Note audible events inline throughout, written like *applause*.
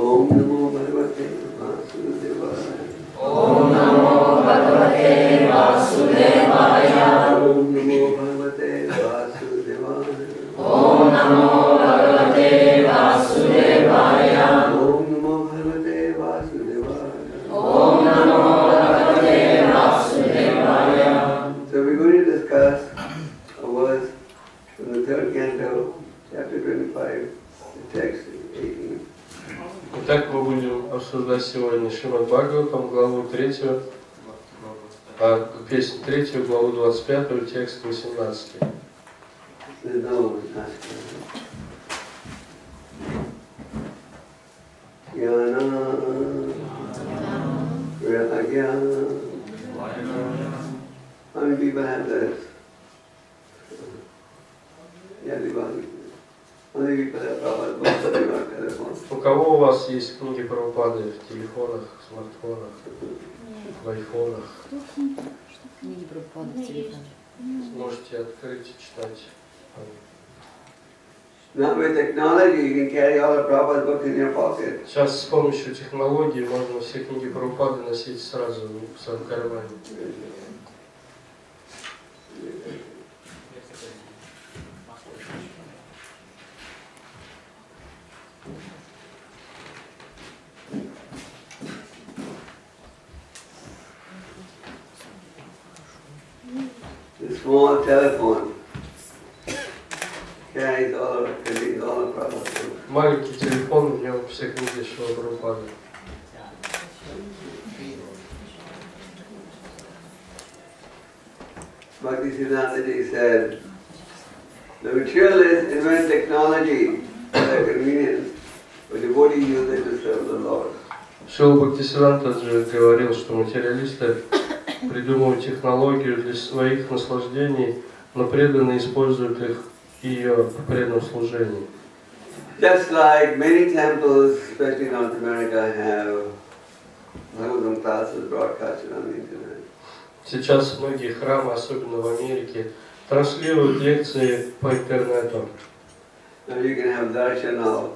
Om Namo 53 главу 25 текст 18. Yana, Ragya. How many people have that? Everybody. How many people have Prabhupada telephone? У кого у вас есть книги Прабхупады в телефонах, смартфонах, в айфонах? Книги Прабхупады в телефоне. Можете открыть и читать. Now with technology, you can carry all the Prabhupada books in your pocket. Сейчас с помощью технологий можно все книги Прабхупады носить сразу в своем кармане. The small telephone carries all of contains all the books. Маленький телефон, в нем все книги Шила Прабхупады. Bhakti Siddhantaji said, the materialists invent technology for their convenience, but devotee use it to serve the Lord. Шила Бхактисиданта говорил, что материалисты придумывают технологию для своих наслаждений, но преданные используют их ее по преданному служению. Just like many temples, especially in North America, have Bhagavatam classes broadcasted on the internet. Сейчас многие храмы, особенно в Америке, транслируют лекции по интернету. Now you can have darshan of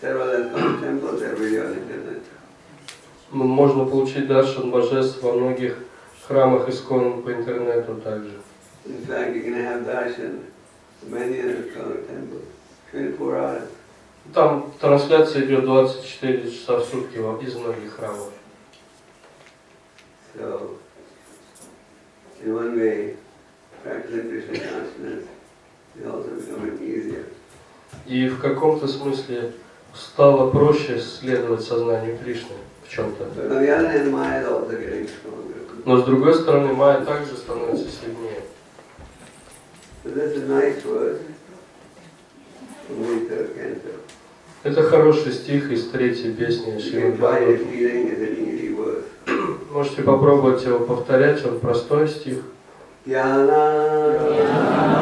several temples every day on the internet. Можно получить даршан божеств во многих храмах Искон по интернету также. In fact, you can have darshan of many ISKCON temples, 24 hours. Там трансляция идет 24 часа в сутки из многих храмов. So, in one way, practicing Krishna consciousness is also becoming easier. И в каком-то смысле стало проще следовать сознанию Кришны чем-то. Но с другой стороны, Майя также становится сильнее. Это хороший стих из третьей песни You Шримад can try it Бхагаватам. feeling is an easy verse. Можете попробовать его повторять, он простой стих. Yana, Ragya,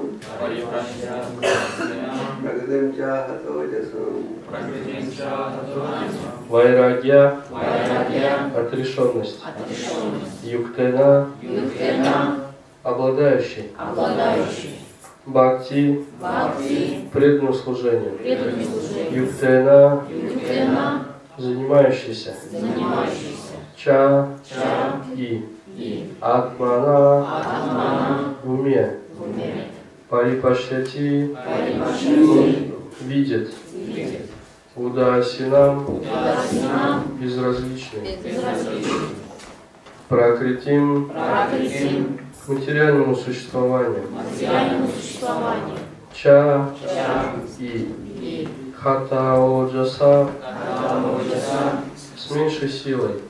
Pragatim Cha Cha Tojasam, Вайрагья, отрешенность. Юктена, обладающий. Бхакти, преданным служением. Юктена, занимающийся. Ча, и. Атмана. В уме, Парипашяти видит, Удасинам безразличен, Пракритим к материальному существованию, Ча и. Хатаоджаса. С меньшей силой.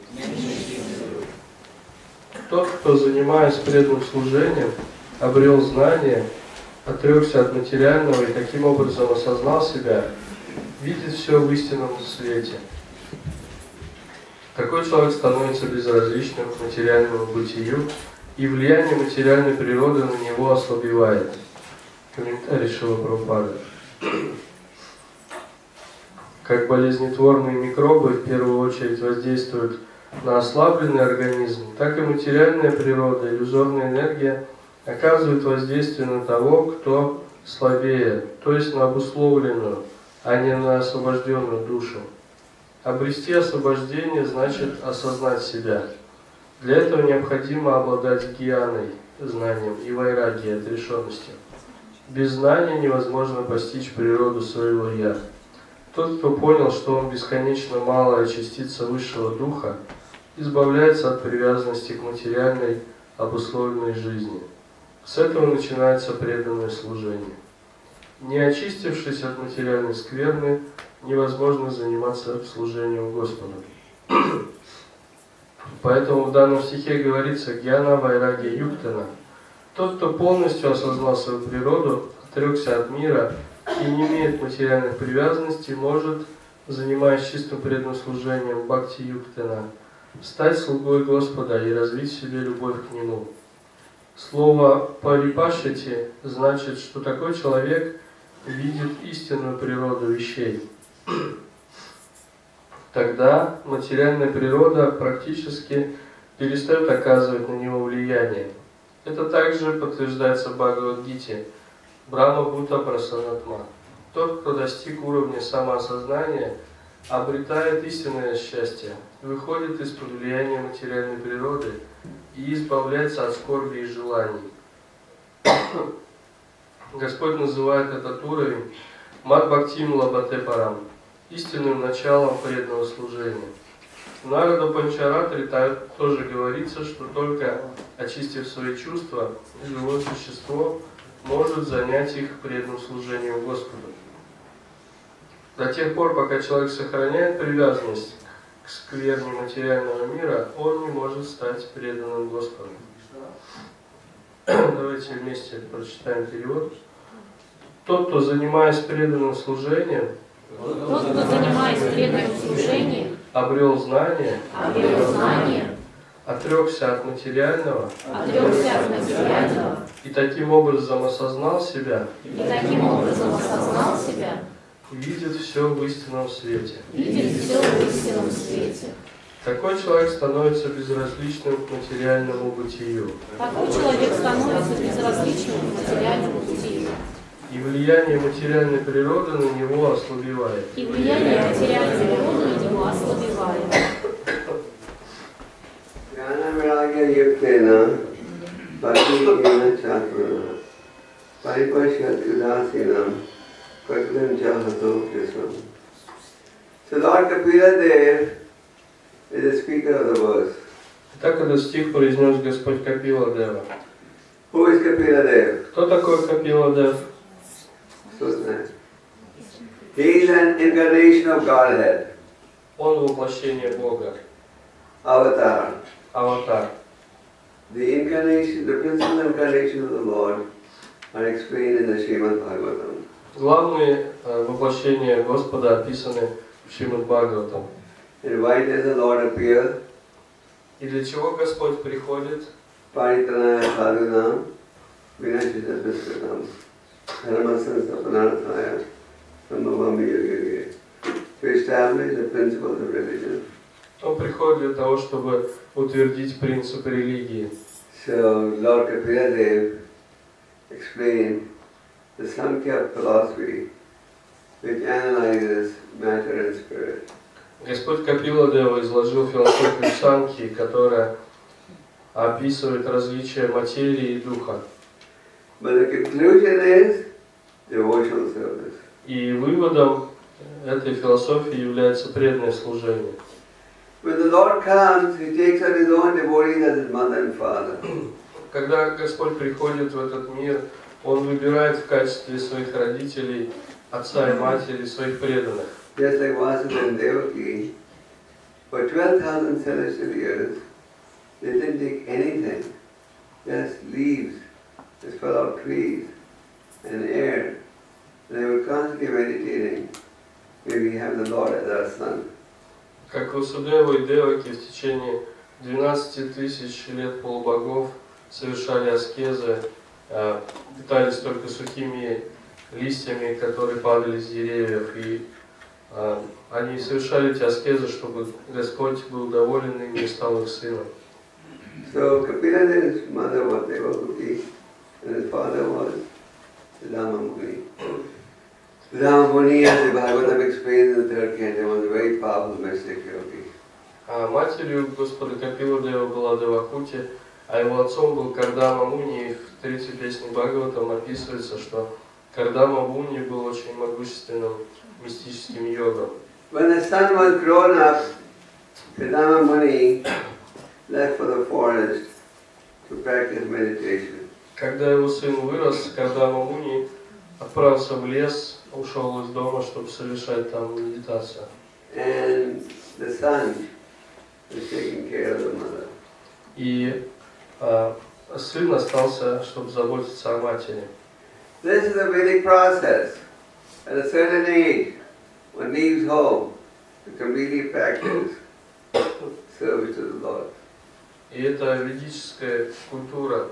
Тот, кто, занимаясь преданным служением, обрел знание, отрекся от материального и таким образом осознал себя, видит все в истинном свете. Такой человек становится безразличным к материальному бытию, и влияние материальной природы на него ослабевает. Комментарий Шила Прабхупады. Как болезнетворные микробы в первую очередь воздействуют на ослабленный организм, так и материальная природа, иллюзорная энергия оказывают воздействие на того, кто слабее, то есть на обусловленную, а не на освобожденную душу. Обрести освобождение значит осознать себя. Для этого необходимо обладать гьяной, знанием, и вайраги, отрешенностью. Без знания невозможно постичь природу своего «я». Тот, кто понял, что он бесконечно малая частица высшего духа, избавляется от привязанности к материальной обусловленной жизни. С этого начинается преданное служение. Не очистившись от материальной скверны, невозможно заниматься служением Господу. *clears throat* Поэтому в данном стихе говорится «Гьяна Вайраги Юктана». Тот, кто полностью осознал свою природу, отрекся от мира и не имеет материальных привязанностей, может, занимаясь чистым преданным служением Бхакти Юктана, стать слугой Господа и развить в себе любовь к Нему. Слово «парипашити» значит, что такой человек видит истинную природу вещей. *clears throat* Тогда материальная природа практически перестает оказывать на него влияние. Это также подтверждается Бхагавадгите Брахма Бута Прасанатма. Тот, кто достиг уровня самоосознания, обретает истинное счастье, выходит из-под влияния материальной природы и избавляется от скорби и желаний. Господь называет этот уровень Мадбхактим Лабате Парам, истинным началом преданного служения. В Народа Панчаратре тоже говорится, что только очистив свои чувства, живое существо может занять их преданным служением Господу. До тех пор, пока человек сохраняет привязанность к скверне материального мира, он не может стать преданным Господу. Давайте вместе прочитаем перевод. Тот, кто занимаясь преданным служением, Тот, кто занимаясь преданным служением, обрел знание, обрел знание, отрекся от материального отрекся от материального и таким образом осознал себя, и таким образом осознал себя, видит все в истинном свете. видит все в истинном свете. Такой человек становится безразличным к материальному бытию, Такой человек становится безразличным к материальному бытию, и влияние материальной природы на него ослабевает. и влияние материальной природы на него ослабевает. Jnana Viragya Yuktena Bhakti Chakrana Paripashyat Udasinam Kaklam Chahato Krishnam. So Lord Kapila Dev is the speaker of the verse. Так этот стих произнес Господь Капила Дева. Who is Kapila Dev? Кто такой Капила Дев? So nice. He is an incarnation of Godhead, Он воплощение Бога, avatar. аватар. The incarnation, the principal incarnation of the Lord are explained in the Srimad Bhagavatam. Главные э, воплощения Господа описаны в Шримад Бхагаватам. And why does the Lord appear? И для чего Господь приходит? Paritranaya sadhunam vinashita duskritam dharmasana sapanarthaya samavami yogi To establish the principles of religion. Он приходит для того, чтобы утвердить принципы религии. So Lord Kapila Dev explained the Samkhya philosophy which analyzes matter and spirit. Господь Капила Дева изложил философию Санки, которая описывает различия материи и духа. But the conclusion is devotional service. И выводом этой философии является преданное служение. When the Lord comes, He takes on His own devotees as His mother and father. Когда Господь приходит в этот мир, Он выбирает в качестве своих родителей, отца и матери, своих преданных. Just like Vasudeva and Devaki, for 12,000 celestial years, they didn't take anything, just leaves, just fell out trees and air. And they were constantly meditating. May we have the Lord as our son. Как Васудева и Деваки в течение 12 тысяч лет полубогов совершали аскезы, э, питались только сухими листьями, которые падали с деревьев, и э, они совершали эти аскезы, чтобы Господь был доволен ими и стал их сыном. So Kapila Dev's mother was Devahuti and his father was Rama Muni. Rama Muni, as the Bhagavatam explains in the third canto, was a very powerful mystic yogi. А матерью Господа Капила Дева была Девахути, а его отцом был Кардама Муни, и в третьей песне Бхагаватам описывается, что Кардама Муни был очень могущественным мистическим йогом. When the son was grown up, Kadama Muni left for the forest to practice meditation. Когда его сын вырос, Кардама Муни отправился в лес, ушел из дома, чтобы совершать там медитацию. And the son was taking care of the mother. И сын остался, чтобы заботиться о матери. This is a Vedic process. At a certain age, one leaves home to completely practice service to the Lord. И это ведическая культура,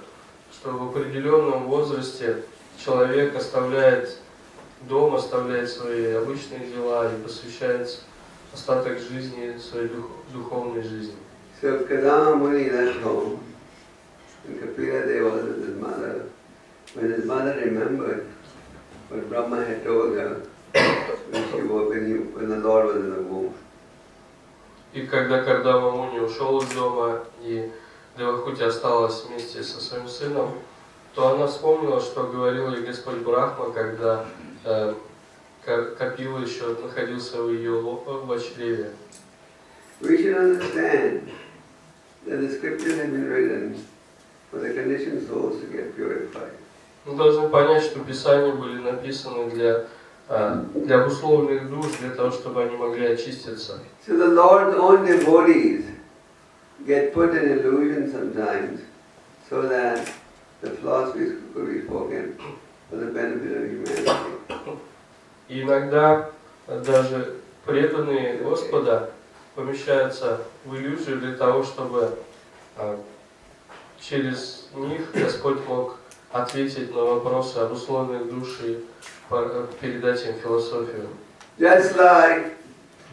что в определенном возрасте человек оставляет дом, оставляет свои обычные дела и посвящает остаток жизни своей дух- духовной жизни. So Kadama Muni left home, Kapila Deva was with his mother. When his mother remembered what Brahma had told her when, she, when, he, when the Lord was in the womb, И когда Кардама Муни ушел из дома и Девахути осталась вместе со своим сыном, то она вспомнила, что говорил ей Господь Брахма, когда э, Ка- Капила еще находился в ее в чреве. we should understand that the scriptures have been written for the conditioned souls to get purified. Мы должны понять, что Писания были написаны для, э, для обусловленных душ, для того, чтобы они могли очиститься. So the Lord's own devotees get put in illusion sometimes so that the philosophies could be spoken for the benefit of humanity. И иногда даже преданные Господа помещаются в иллюзию для того, чтобы а, через них Господь мог ответить на вопросы обусловленных души, по- передать им философию. Just like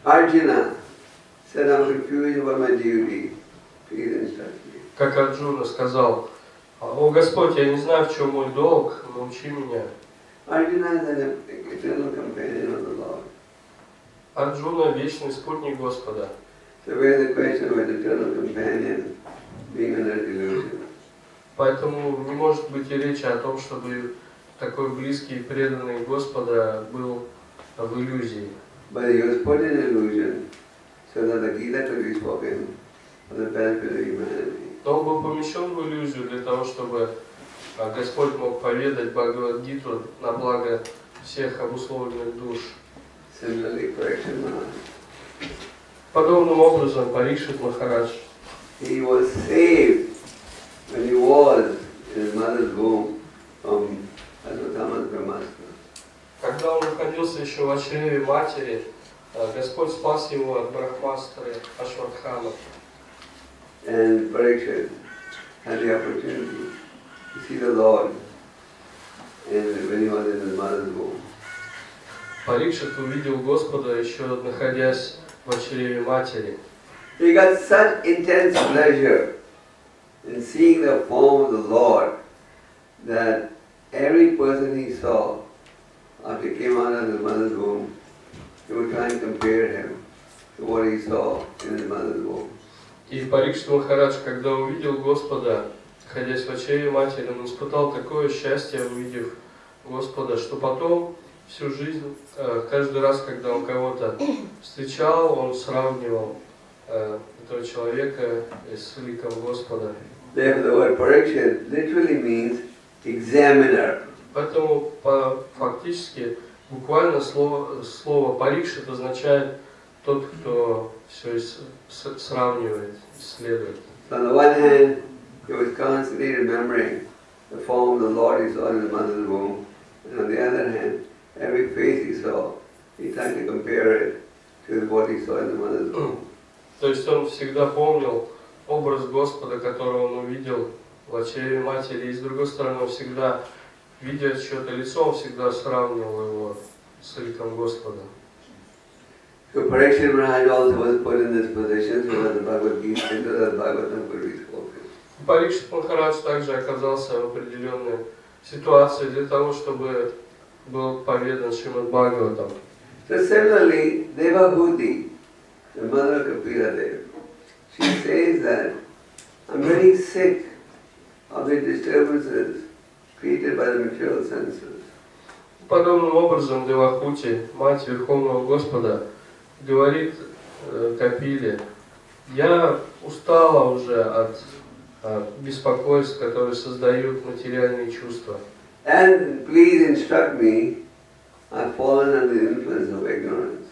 Arjuna said, I'm confused about my duty. Please instruct me. Как Арджуна сказал, «О Господь, я не знаю, в чем мой долг, научи меня». Arjuna is an eternal companion of the Lord. Арджуна – вечный спутник Господа. So where's the question of an eternal companion under delusion? Поэтому не может быть и речи о том, чтобы такой близкий и преданный Господа был в иллюзии. But he was put in illusion so that the Gita could be spoken for the benefit of humanity. Но он был помещен в иллюзию для того, чтобы а, Господь мог поведать Бхагавадгиту на благо всех обусловленных душ. Similarly, Parikshit Maharaj. Подобным образом Парикшит Махарадж, He was saved when he was in his mother's womb from Aswatthama's Brahmastra. когда он находился еще в чреве матери, а, Господь спас его от Брахмастры Ашватхана. And Parikshit had the opportunity to see the Lord in, when he was in his mother's womb. Парикшит увидел Господа еще находясь в чреве матери. He got such intense pleasure in seeing the form of the Lord that every person he saw after he came out of his mother's womb, he would try and compare him to what he saw in his mother's womb. И Парикшит Махарадж, когда увидел Господа, находясь в очреве матери, он испытал такое счастье, увидев Господа, что потом всю жизнь, э, каждый раз, когда он кого-то встречал, он сравнивал этого человека с ликом Господа. Therefore, the word Parikshit literally means examiner. Поэтому по, фактически буквально слово, слово парикшит означает тот, кто все сравнивает, исследует. On the one hand, he was constantly remembering the form of the Lord he saw in the mother's womb, and on the other hand, every face he saw, he tried to compare it to what he saw in the mother's womb. То есть он всегда помнил образ Господа, которого он увидел в очреве матери, и с другой стороны он всегда, видя чье-то лицо, он всегда сравнивал его с ликом Господа. So Parikshit Maharaj also was put in this position so that the Bhagavad Gita, so that Bhagavatam could be spoken. Парикшит Махарадж также оказался в определенной ситуации для того, чтобы был поведан Шримад Бхагаватам. So similarly, Devahuti, the mother Kapila Dev, she says that I'm very sick of the disturbances created by the material senses. Подобным образом Девахути, мать Верховного Господа, говорит э, Капиле, я устала уже от э, беспокойств, которые создают материальные чувства. And please instruct me, I've fallen under the influence of ignorance.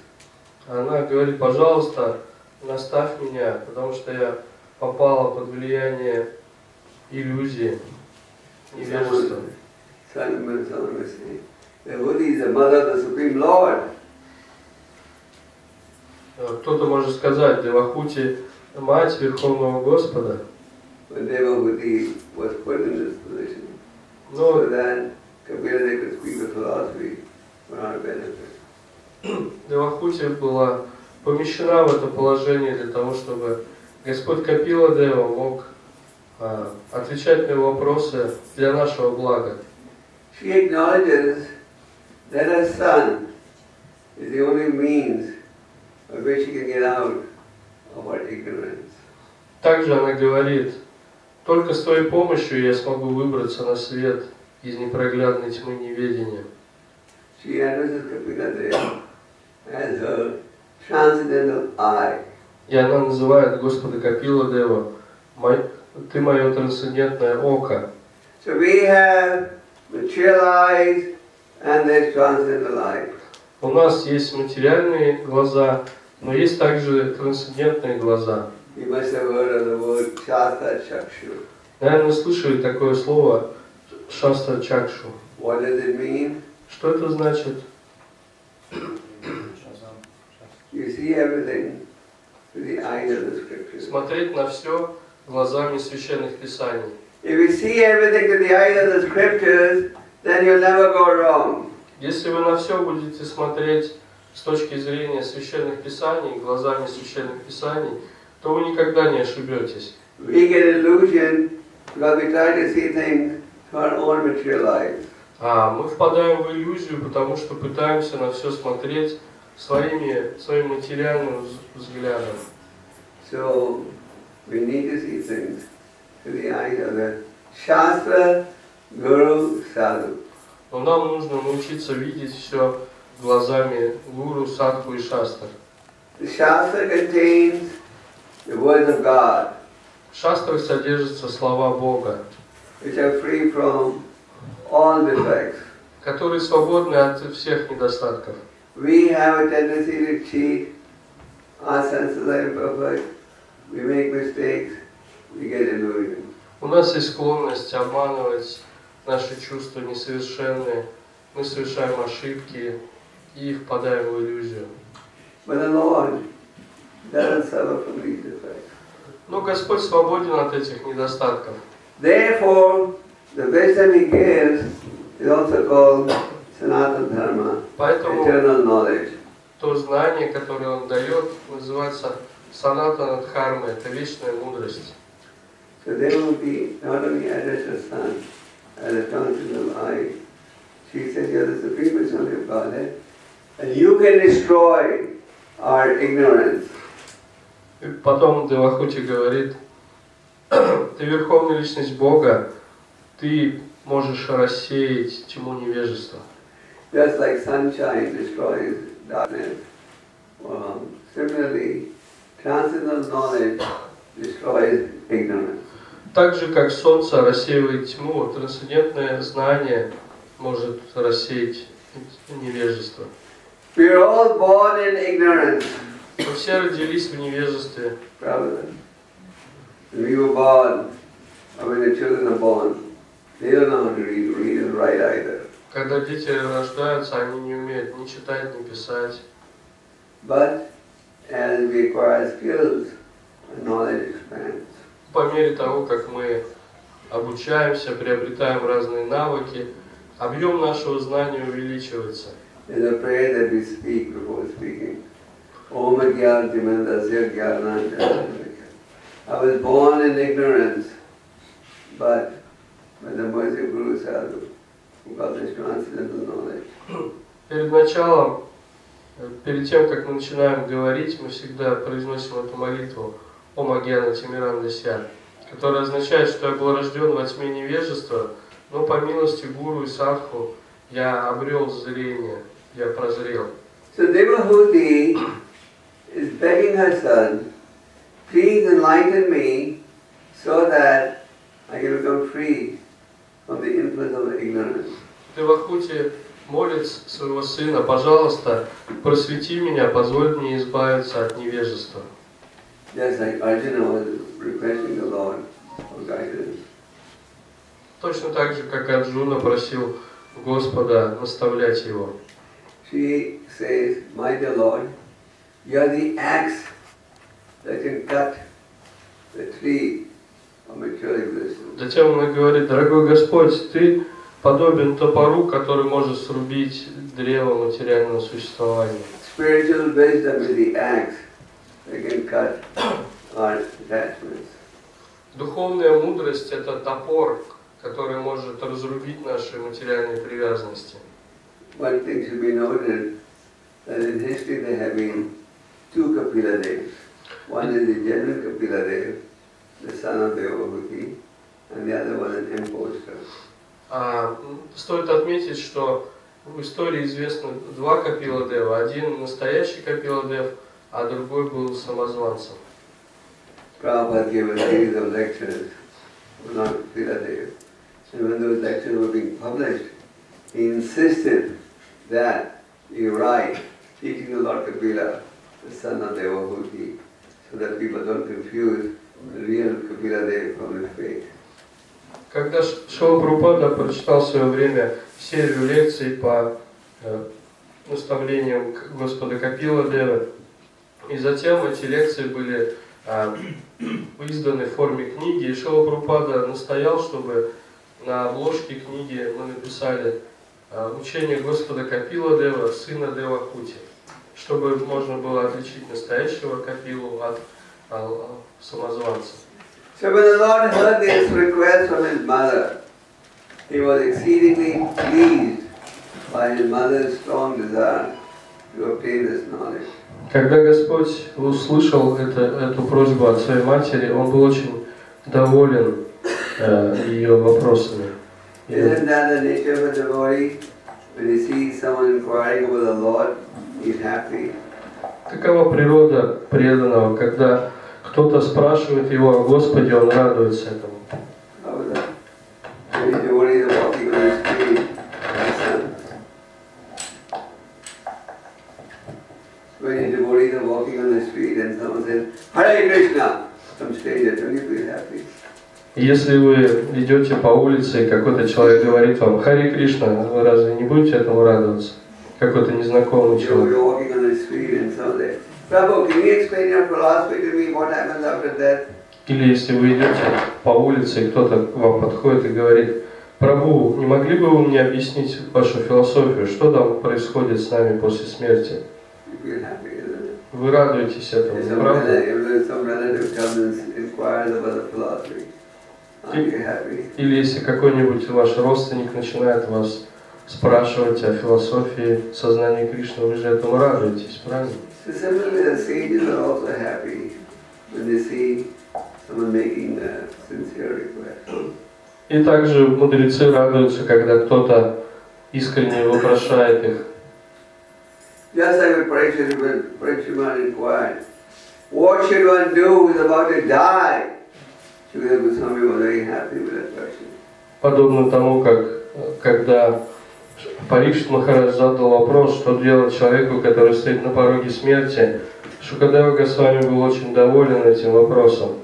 Она говорит, пожалуйста, наставь меня, потому что я попала под влияние иллюзии, невежества. Lord. Э, Кто-то может сказать, Девахути – мать Верховного Господа, но Девахути была помещена в это положение для того, чтобы Господь Капила Дева мог а, отвечать на вопросы для нашего блага. She acknowledges that her son is the only means by which she can get out of her ignorance. Также она говорит, только с твоей помощью я смогу выбраться на свет из непроглядной тьмы неведения. She addresses Kapila Dev as transcendental. И она называет Господа Капила Дева, «Мой- ты мое трансцендентное око. So we have material eyes and there's transcendental eye. У нас есть материальные глаза, но есть также трансцендентные глаза. You must have heard of the word Shastra Chakshu. Наверное, слышали такое слово Шастра Чакшу. What does it mean? Что это значит? You see everything through the eyes of the scriptures. Смотреть на все глазами священных писаний. If you see everything through the eyes of the scriptures, then you'll never go wrong. Если вы на все будете смотреть с точки зрения священных писаний, глазами священных писаний, то вы никогда не ошибетесь. We get illusion because we try to see things through our own material eyes. А мы впадаем в иллюзию, потому что пытаемся на все смотреть своими, своим материальным вз- взглядом. So we need to see things through the eyes of the Shastra Guru Sadhu. Но нам нужно научиться видеть все глазами гуру, садху и шастр. The Shastra contains the words of God, В шастрах содержатся слова Бога, which are free from all defects. которые свободны от всех недостатков. We have a tendency to cheat. Our senses are imperfect. We make mistakes. We get illusion. У нас есть склонность обманывать, наши чувства несовершенны, мы совершаем ошибки и впадаем в иллюзию. But the Lord doesn't suffer from these defects. Но Господь свободен от этих недостатков. Therefore, the wisdom He gives is also called Поэтому то знание, которое Он дает, называется санатана дхарма, это вечная мудрость. So there will be not only her son as a transcendental eye. She said, You're the supreme personality of Godhead, and you can destroy our ignorance. И потом Девахути говорит, ты верховная личность Бога, ты можешь рассеять тьму невежества. Just like sunshine destroys darkness, um, similarly, transcendental knowledge destroys ignorance. Так же, как солнце рассеивает тьму, трансцендентное знание может рассеять невежество. We are all born in ignorance, Мы все родились в невежестве. When we were born, or when the children are born, they don't know how to read, read and write either. Когда дети рождаются, они не умеют ни читать, ни писать. But as we acquire skills, our knowledge expands. По мере того, как мы обучаемся, приобретаем разные навыки, объем нашего знания увеличивается. There's a prayer that we speak before speaking. Om Agyan Dimandasya Gyananjana. I was born in ignorance, but by the mercy of Guru Sadhu, Перед началом, э, перед тем, как мы начинаем говорить, мы всегда произносим эту молитву О Магьяна Тимирандася, которая означает, что я был рожден во тьме невежества, но по милости Гуру и Садху я обрел зрение, я прозрел. So Devahuti is begging her son, please enlighten me so that I can become free from the influence of ignorance. Девахути молит своего сына, пожалуйста, просвети меня, позволь мне избавиться от невежества. Just like Arjuna was requesting the Lord for guidance. Точно так же, как Арджуна просил Господа наставлять его. She says, My dear Lord, you are the axe that can cut the tree of. Затем она говорит, дорогой Господь, Ты подобен топору, который может срубить древо материального существования. Spiritual wisdom is the axe that can cut our attachments. Духовная мудрость – это топор, который может разрубить наши материальные привязанности. One thing should be noted that in history there have been two Kapila Devs. One is the genuine Kapila Dev, the son of Devahuti, and the other was an impostor. А, м, стоит отметить, что в истории известно два Капила Дева. Один настоящий Капила Дев, а другой был самозванцем. Prabhupada gave a series of lectures on Lord Kapila Dev. And when those lectures were being published, he insisted that he write teaching the Lord Kapila, the son of Devahuti, so that people don't confuse Когда Шила Прабхупада прочитал в свое время серию лекций по э, наставлениям Господа Капила Девы, и затем эти лекции были а, изданы в форме книги, и Шила Прабхупада настоял, чтобы на обложке книги мы написали а, учение Господа Капила Дева, сына Дева Хути, чтобы можно было отличить настоящего Капилу от самозванца. So when the Lord heard this request from his mother, he was exceedingly pleased by his mother's strong desire to obtain this knowledge. Когда Господь услышал это, эту просьбу от своей матери, Он был очень доволен э, ее вопросами. И Isn't that the nature of a devotee? When he sees someone inquiring over the Lord, he's happy. Какова природа преданного, когда кто-то спрашивает его о Господе, он радуется этому. Если вы идете по улице, и какой-то человек говорит вам «Хари Кришна», вы разве не будете этому радоваться? Какой-то незнакомый человек. Prabhu, can you explain your philosophy to me? What happens after death? Или если вы идете по улице, и кто-то к вам подходит и говорит, Прабу, не могли бы вы мне объяснить вашу философию, что там происходит с нами после смерти? Вы радуетесь этому, не правда? Или если какой-нибудь ваш родственник начинает вас спрашивать о философии сознания Кришны, вы же этому радуетесь, правильно? И также мудрецы радуются, когда кто-то искренне вопрошает их. Just like when Parikshit, when Parikshit inquired, what should one do who is about to die? Sukadeva Goswami was very happy with that question. Подобно тому, как э, когда Парикшит Махарадж задал вопрос, что делать человеку, который стоит на пороге смерти, Шукадева Госвами был очень доволен этим вопросом.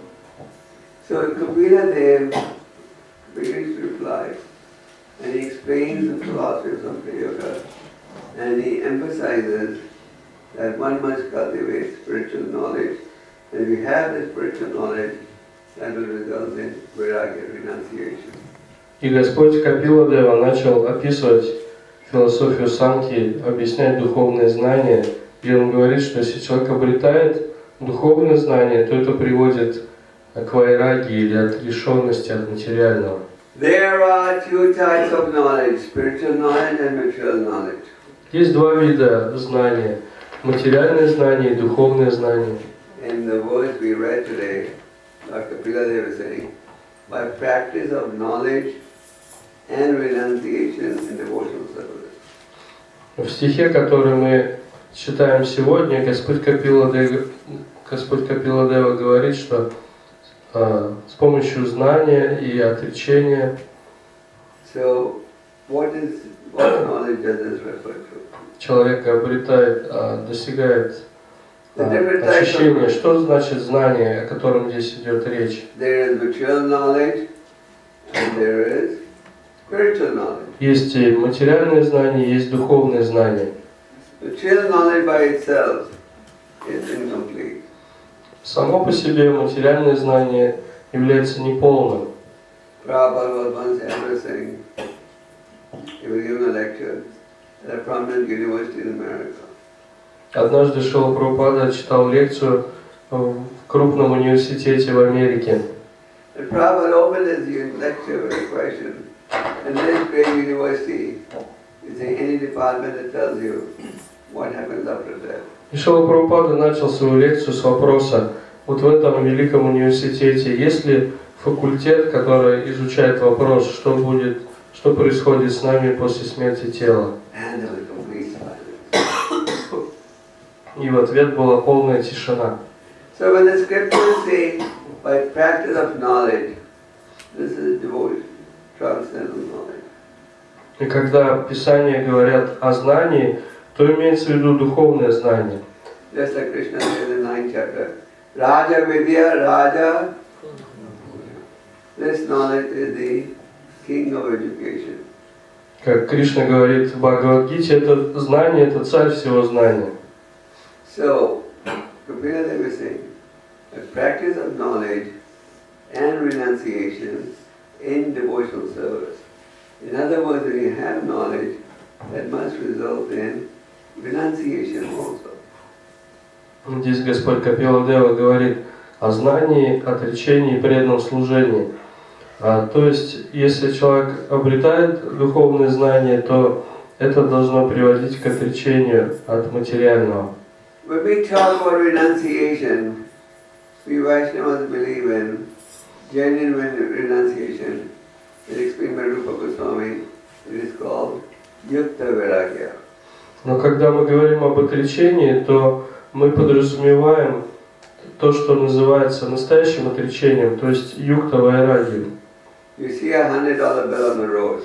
So Kapila Dev begins to reply and he explains the philosophy of Samkhya Yoga and he emphasizes that one must cultivate spiritual knowledge and if you have the spiritual knowledge that will result in vairagya renunciation. И Господь Капила Дева начал описывать философию Санки, объяснять духовные знания, и он говорит, что если человек обретает духовные знания, то это приводит к вайраге или отрешенности от материального. There are two types of knowledge, spiritual knowledge and material knowledge. Есть два вида знания. Материальное знание и духовное знание. In the words we read today, Dr. Piladeva was saying, by practice of knowledge and renunciation in devotional service. В стихе, который мы читаем сегодня, Господь Капила Дева, Господь Капила Дева говорит, что а, с помощью знания и отречения So, what is what человек обретает, а, достигает а, of Что значит знание, о котором здесь идет речь? there is material knowledge and there is. Есть и материальное знание, есть is incomplete. Само по себе материальное знание является неполным. Однажды Шила Прабхупада читал лекцию в крупном университете в Америке. And Prabhupada opened his lecture with a question. In this great university, is there any department that tells you what happens after death? И Шила Прабхупада начал свою лекцию с вопроса, вот в этом великом университете есть ли факультет, который изучает вопрос, что будет, что происходит с нами после смерти тела? And. И в ответ была полная тишина. So when the scriptures say, by practice of knowledge, this is devotion. И когда Писания говорят о знании, то имеется в виду духовное знание. Just like Krishna says in ninth chapter, Raja Vidya, Raja, this knowledge is the king of education. Как Кришна говорит в Бхагавадгите, это знание, это царь всего знания. So, Kapila Dev is saying, the practice of knowledge and renunciation in devotional service. In other words, when you have knowledge, that must result in renunciation also. Здесь Господь Капила Дева говорит о знании, отречении и преданном служении. А, то есть, если человек обретает духовное знание, то это должно приводить к отречению от материального. When we talk about renunciation, we Vaishnavas believe in genuine renunciation. Is explained by Rupa Goswami. It is called Yukta Vairagya. Но когда мы говорим об отречении, то мы подразумеваем то, что называется настоящим отречением, то есть юкта road.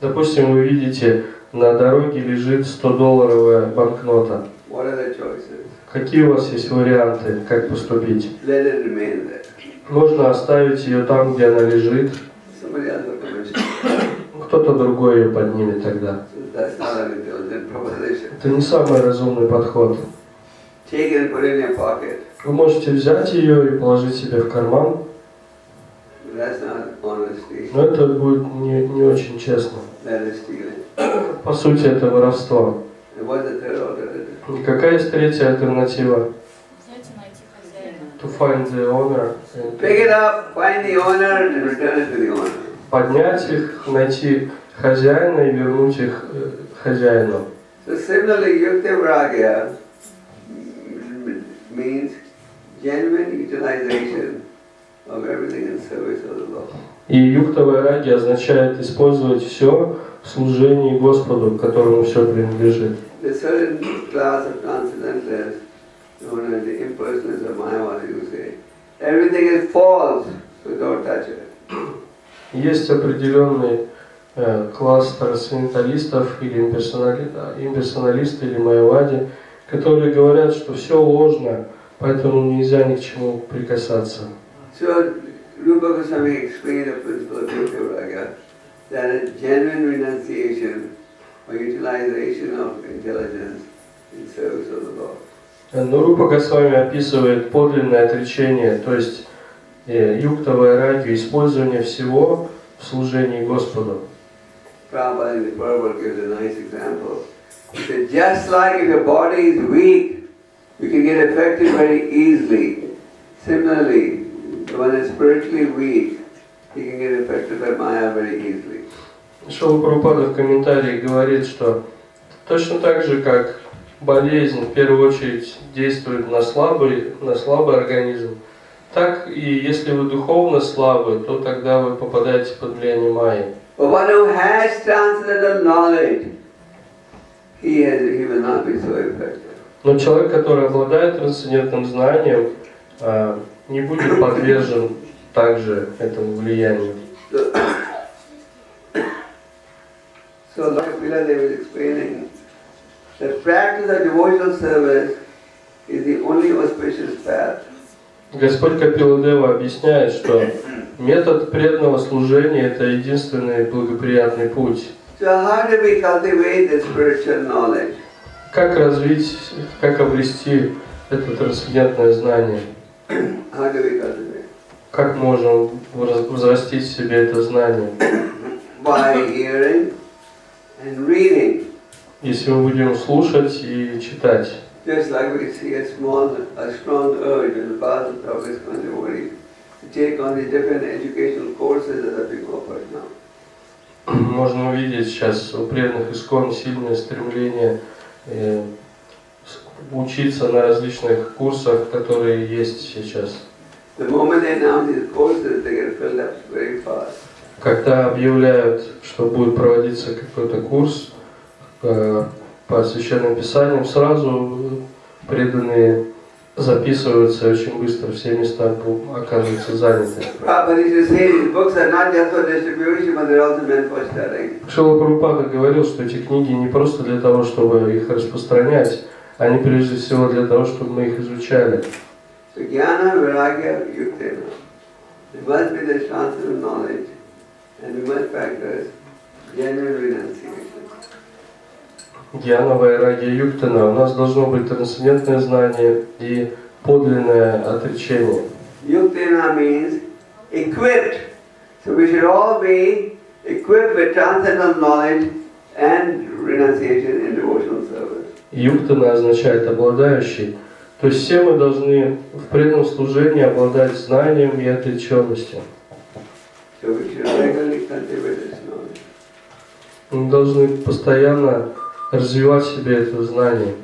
Допустим, вы видите, на дороге лежит 100-долларовая банкнота. Какие у вас есть варианты, как поступить? Можно оставить ее там, где она лежит, кто-то другой ее поднимет тогда. Это не самый разумный подход. Вы можете взять ее и положить себе в карман, но это будет не, не очень честно. По сути, это воровство. И какая есть третья альтернатива? Взять и найти хозяина. To find the owner. Pick it up, find the owner, and return it to the owner. Поднять их, найти хозяина и вернуть их э, хозяину. So similarly, Yukta Vragya means genuine utilization of everything in service of the Lord. И юкта вайраги означает использовать все в служении Господу, которому все принадлежит. There's certain class of transcendentalists known as the impersonalists of Mayavadi who say, everything is false, so don't touch it. Есть определенный э, класс трансценденталистов или имперсонали- да, имперсоналисты или майавади, которые говорят, что все ложно, поэтому нельзя ни к чему прикасаться. So Rupa Goswami explained the principle of Yukta Raga, that a genuine renunciation or utilization of intelligence in service of the Lord. Э, Но Рупа Госвами описывает подлинное отречение, то есть э, юкта вайраги, использование всего в служении Господу. Said, just like if your body is weak, you can get affected very easily. Similarly, the one is spiritually weak, he can get affected by Maya very easily. Шила Прабхупада в комментарии говорит, что точно так же, как болезнь в первую очередь действует на слабый, на слабый организм, так и если вы духовно слабы, то тогда вы попадаете под влияние Майи. Но человек, который обладает трансцендентным знанием, а, не будет подвержен также этому влиянию. *coughs* So Lord Piladev is explaining that practice of devotional service is the only auspicious path. Господь Капиладева объясняет, что метод преданного служения – это единственный благоприятный путь. So how do we cultivate the spiritual knowledge? Как развить, как обрести это трансцендентное знание? *clears throat* How do we cultivate? Как можем воз- возрастить в себе это знание? By hearing and reading. Если мы будем слушать и читать. Just like we see a small, a strong urge in the past of Taoist contemporaries to take on the different educational courses that are being offered now. Можно увидеть сейчас у преданных искон сильное стремление э, учиться на различных курсах, которые есть сейчас. The moment they announce these courses, they get filled up very fast. Когда объявляют, что будет проводиться какой-то курс э, по священным писаниям, сразу преданные записываются очень быстро, все места оказываются заняты. Studying. Шила Прабхупада говорил, что эти книги не просто для того, чтобы их распространять, они прежде всего для того, чтобы мы их изучали. And we must practice genuine renunciation. Гьяна Вайраги Юктана, у нас должно быть трансцендентное знание и подлинное отречение. Yuktena means equipped. So we should all be equipped with transcendental knowledge and renunciation in devotional service. Юктана означает обладающий. То есть все мы должны в преданном служении обладать знанием и отреченностью. So we should regularly cultivate this knowledge. Мы должны постоянно развивать в себе это знание.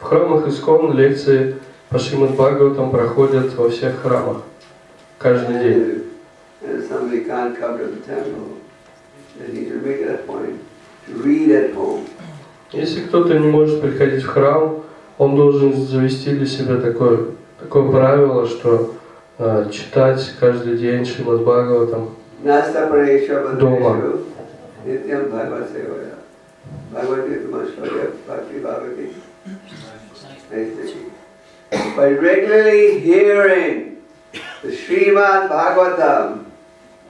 В храмах Искон лекции по Шримад Бхагаватам проходят во всех храмах. Каждый день. Если кто-то не может приходить в храм, он должен завести для себя такое, такое правило, что э, читать каждый день Шримад Бхагаватам. Nice By regularly hearing the Srimad Bhagavatam,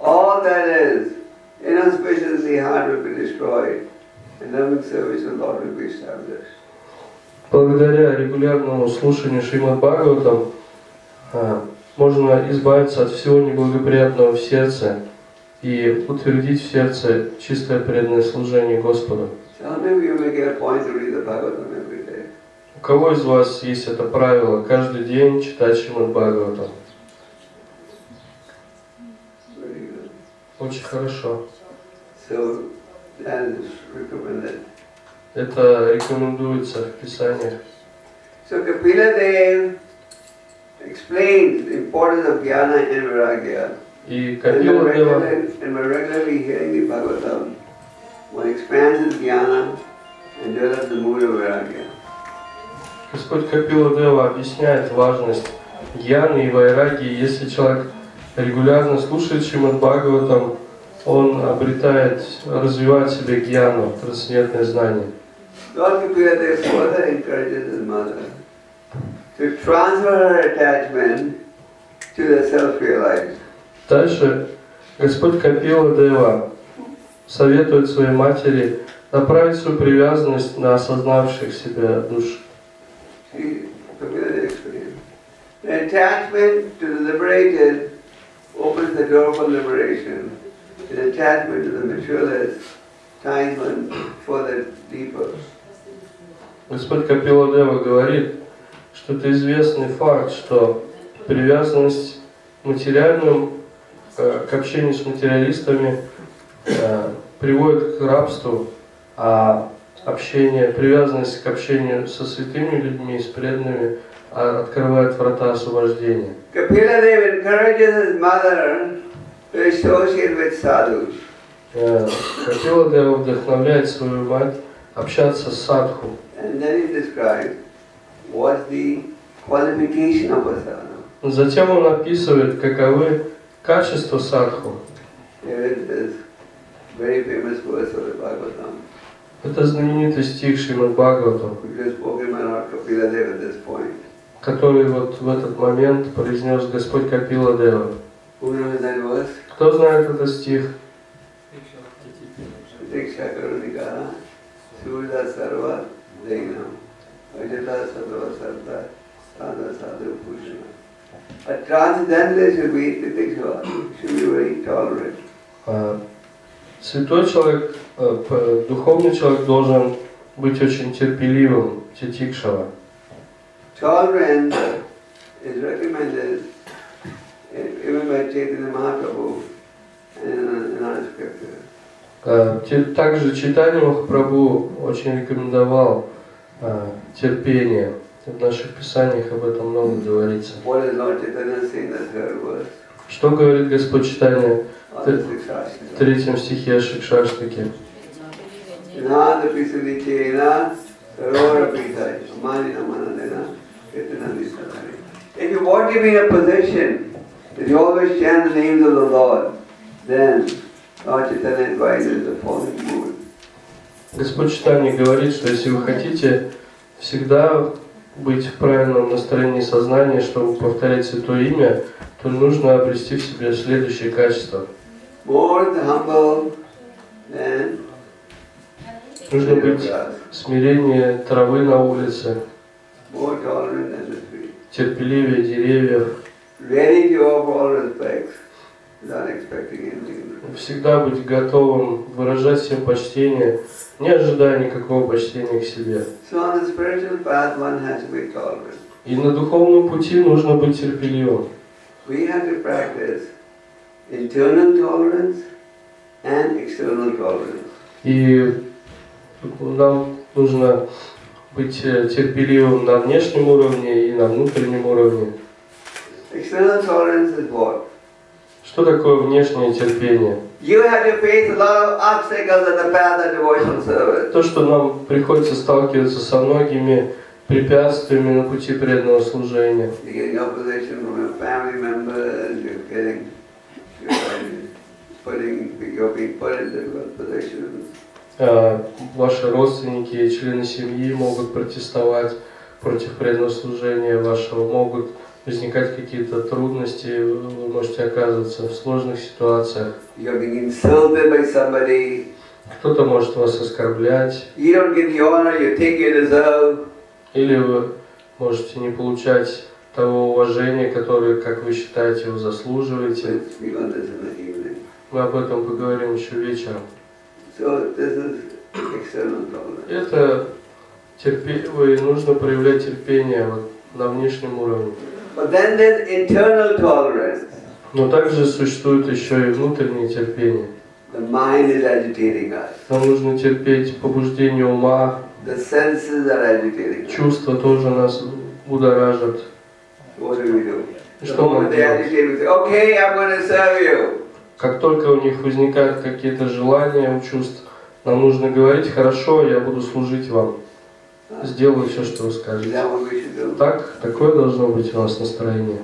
all that is inauspicious in the heart will be destroyed, and loving service of Lord will be established. Благодаря регулярному слушанию Шримад Бхагаватам э, можно избавиться от всего неблагоприятного в сердце и утвердить в сердце чистое преданное служение Господу. У кого из вас есть это правило каждый день читать Шримад Бхагаватам? Очень хорошо. Это рекомендуется в Писаниях. So Kapila Dev explains the importance of jnana and vairagya. И And Капила by Дева regularly, and by regularly hearing the Bhagavatam, one expands his jnana and develops the mood of vairagya. Господь Капила Дева объясняет важность гьяны и вайраги. Если человек регулярно слушает Шримад Бхагаватам, он обретает, развивает в себе гьяну, трансцендентное знание. Lord Kapila Dev further encourages his mother to transfer her attachment to the self-realized. Дальше Господь Капила Дева советует своей матери направить свою привязанность на осознавших себя душ. She, Kapila Dev explains. The attachment to the liberated opens the door for liberation. The attachment to the matureless ties one further deeper. Господь Капила Дева говорит, что это известный факт, что привязанность к материальным, к общению с материалистами э, приводит к рабству, а общение, привязанность к общению со святыми людьми, с преданными, а, открывает врата освобождения. Э, Капила Дева вдохновляет свою мать общаться с садху. Затем он описывает, каковы качества садху. Это знаменитый стих Шримад point. который вот в этот момент произнес Господь Капила Дева. Кто знает этот стих? Sarva Dainam, Vajata Sadva Sarda, Sadha Sadhu Pushana. A transcendentalist Titikshava, should be very tolerant. А, Святой человек, э, духовный человек должен быть очень терпеливым, титикшава. Tolerance is recommended eh, even by Chaitanya Mahaprabhu and in in our scripture. А, те- Также Читание Махапрабху очень рекомендовал а, терпение. В наших писаниях об этом много говорится. Что говорит Господь Читание в третьем стихе Шикшаштаки? If you want to be in a position that you always chant the names of the Lord, then Lord Chaitanya advises the following mood. Господь Читание говорит, что если вы хотите всегда быть в правильном настроении сознания, чтобы повторять Святое Имя, то нужно обрести в себе следующие качества. Нужно быть смирение травы на улице, терпеливее деревьев, всегда быть готовым выражать всем почтение, не ожидая никакого почтения к себе. И на духовном пути нужно быть терпеливым. We have to practice internal tolerance and external tolerance. И нам нужно быть э, терпеливым на внешнем уровне и на внутреннем уровне. External tolerance is what? Что такое внешнее терпение? То, что нам приходится сталкиваться со многими препятствиями на пути преданного служения. А, Ваши родственники и члены семьи могут протестовать против преданного служения вашего, могут возникать какие-то трудности, вы можете оказываться в сложных ситуациях. Кто-то может вас оскорблять, honor или вы можете не получать того уважения, которое, как вы считаете, вы заслуживаете. Мы об этом поговорим еще вечером. So. Это терпение, нужно проявлять терпение вот на внешнем уровне. But then there's internal tolerance. Но также существует еще и внутреннее терпение. The mind is agitating us. Нам нужно терпеть побуждение ума, The senses are agitating us. чувства тоже нас будоражат. What do we do? И The Что we say, okay, I'm going to serve you. Как только у них возникают какие-то желания у чувств, нам нужно говорить, хорошо, я буду служить вам. Сделаю все, что вы скажете. Так, такое должно быть у нас настроение.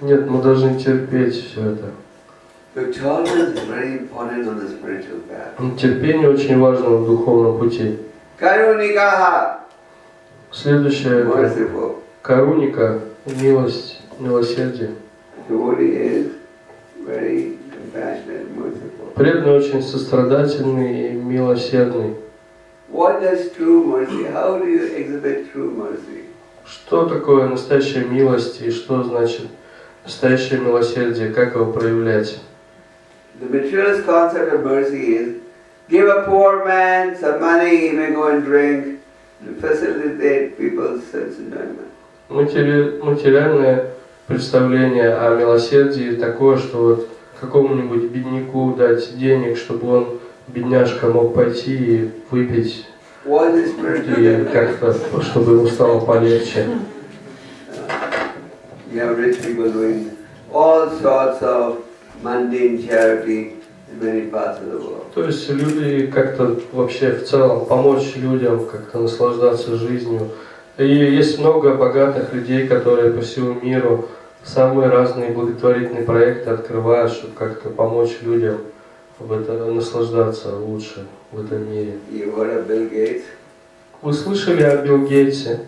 Нет, мы должны терпеть все это. Path. Терпение очень важно в духовном пути. Следующее каруника, милость, милосердие. Devotee is very compassionate, merciful. Преданный очень сострадательный и милосердный. What does true mercy? How do you exhibit true mercy? Что такое настоящая милость и что значит настоящее милосердие, как его проявлять? The materialist concept of mercy is give a poor man some money, he may go and drink, to facilitate people's sense enjoyment. Матери- Материальное представление о милосердии такое, что вот какому-нибудь бедняку дать денег, чтобы он, бедняжка, мог пойти и выпить, и как-то, чтобы ему стало полегче. То есть люди как-то вообще в целом помочь людям как-то наслаждаться жизнью. И есть много богатых людей, которые по всему миру самые разные благотворительные проекты открывают, чтобы как-то помочь людям в это, наслаждаться лучше в этом мире. Вы слышали о Билл Гейтсе?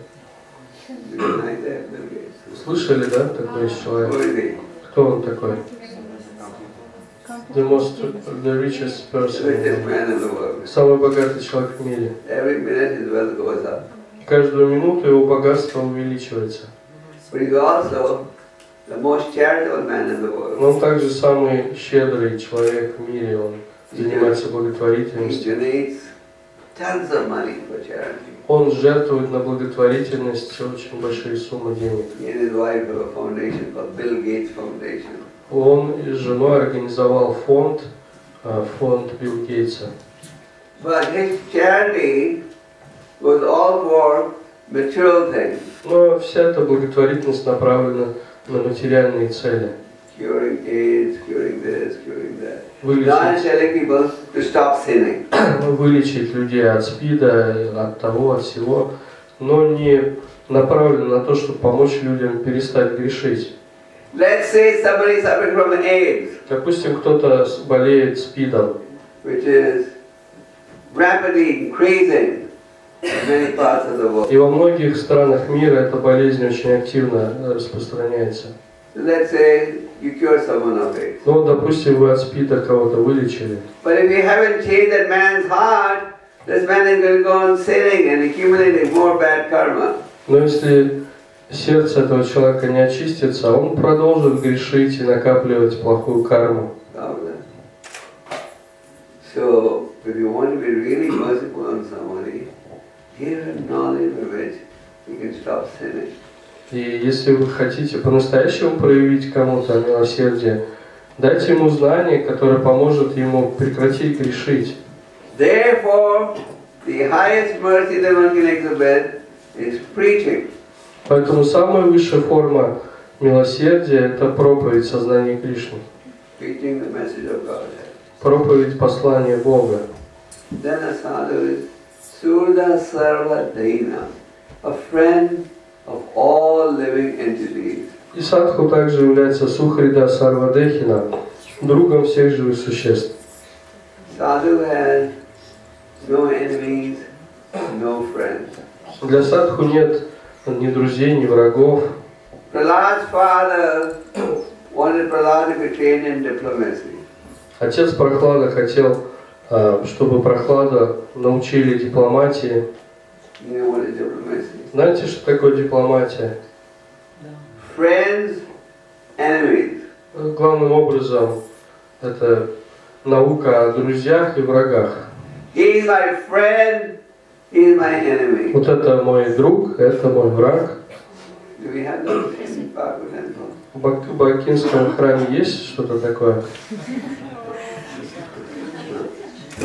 Слышали, да, такой человек? Кто он такой? The most, the richest person. Самый богатый человек в мире. Каждую минуту его богатство увеличивается. But he's also Но он также самый щедрый человек в мире. Он занимается благотворительностью. Он жертвует на благотворительность очень большие суммы денег. Он с женой организовал фонд, э, фонд Билл Гейтса. Но вся эта благотворительность направлена на материальные цели. curing AIDS, curing this, curing that. Not Вылечить, людей от СПИДа, от того, от всего, но не направлена на то, чтобы помочь людям перестать грешить. Let's say somebody suffering from AIDS, Допустим, кто-то болеет СПИДом, which is rapidly increasing и во многих странах мира эта болезнь очень активно э, распространяется. Let's say you cure someone of AIDS. Ну, допустим, вы от СПИДа кого-то вылечили, But if you haven't changed that man's heart, this man is going to go on sinning and accumulating more bad karma. но если сердце этого человека не очистится, он продолжит грешить и накапливать плохую карму. So, if you want to be really merciful on somebody, И если вы хотите по-настоящему проявить кому-то милосердие, дайте ему знание, которое поможет ему прекратить грешить. Therefore, the highest mercy that one can exhibit is preaching. Поэтому самая высшая форма милосердия – это проповедь сознания Кришны, Preaching the message of God. проповедь послания Бога. Then a sadhu is Surda Sarva Daina, a friend of all living entities. И садху также является Сухрида Сарвадехина, другом всех живых существ. Sadhu has no enemies, no friends. Для садху нет ни друзей, ни врагов. Prahlad's father wanted Prahlad to be trained in diplomacy. Отец Прохлада хотел, а, чтобы Прохлада научили дипломатии. Знаете, что такое дипломатия? Friends, enemies. Главным образом это наука о друзьях и врагах. He is my friend, he is my enemy. Вот это мой друг, это мой враг. В Бакинском храме есть что-то такое?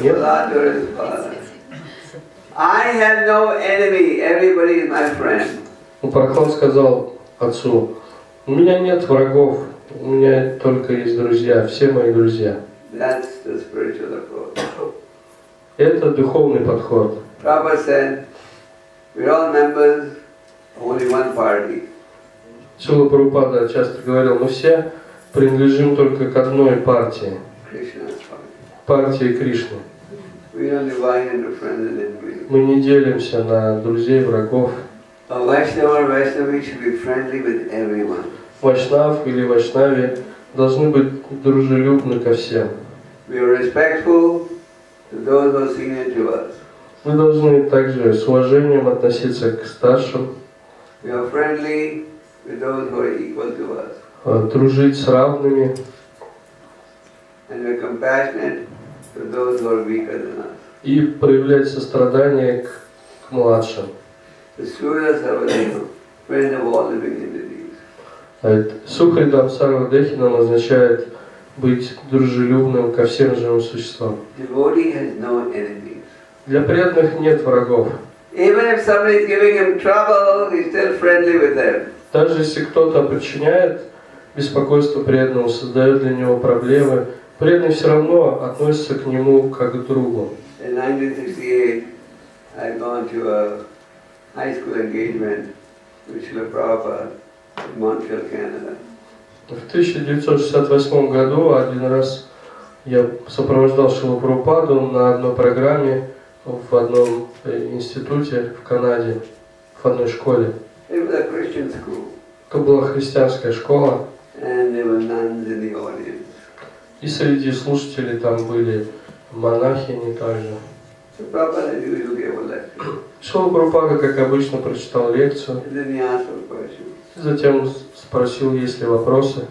Нет? Baladur is father. I have no enemy, everybody is my friend. Ну, Парахон сказал отцу, у меня нет врагов, у меня только есть друзья, все мои друзья. That's the spiritual approach. Это духовный подход. Prabhupada said, we're all members of only one party. Сила Прабхупада часто говорил, мы все принадлежим только к одной партии. Партии Кришны. Мы не делимся на друзей, врагов. Вайшнав или Вайшнави должны быть дружелюбны ко всем. Мы должны также с уважением относиться к старшим, э, дружить с равными And we are compassionate и проявлять сострадание к, к младшим. Сухридам Сарвадехинам означает быть дружелюбным ко всем живым существам. Для преданных нет врагов. Даже если кто-то причиняет беспокойство преданному, создает для него проблемы, преданный все равно относится к нему как к другу. In 1968, I had gone to a high school engagement with Srila Prabhupada in Montreal, Canada. В 1968 году один раз я сопровождал Шилу Прабхупаду на одной программе в одном э, институте в Канаде, в одной школе. Это была христианская школа, and there were nuns in the audience. И среди слушателей там были монахини также. Шила Прабхупада, как обычно, прочитал лекцию, затем спросил, есть ли вопросы.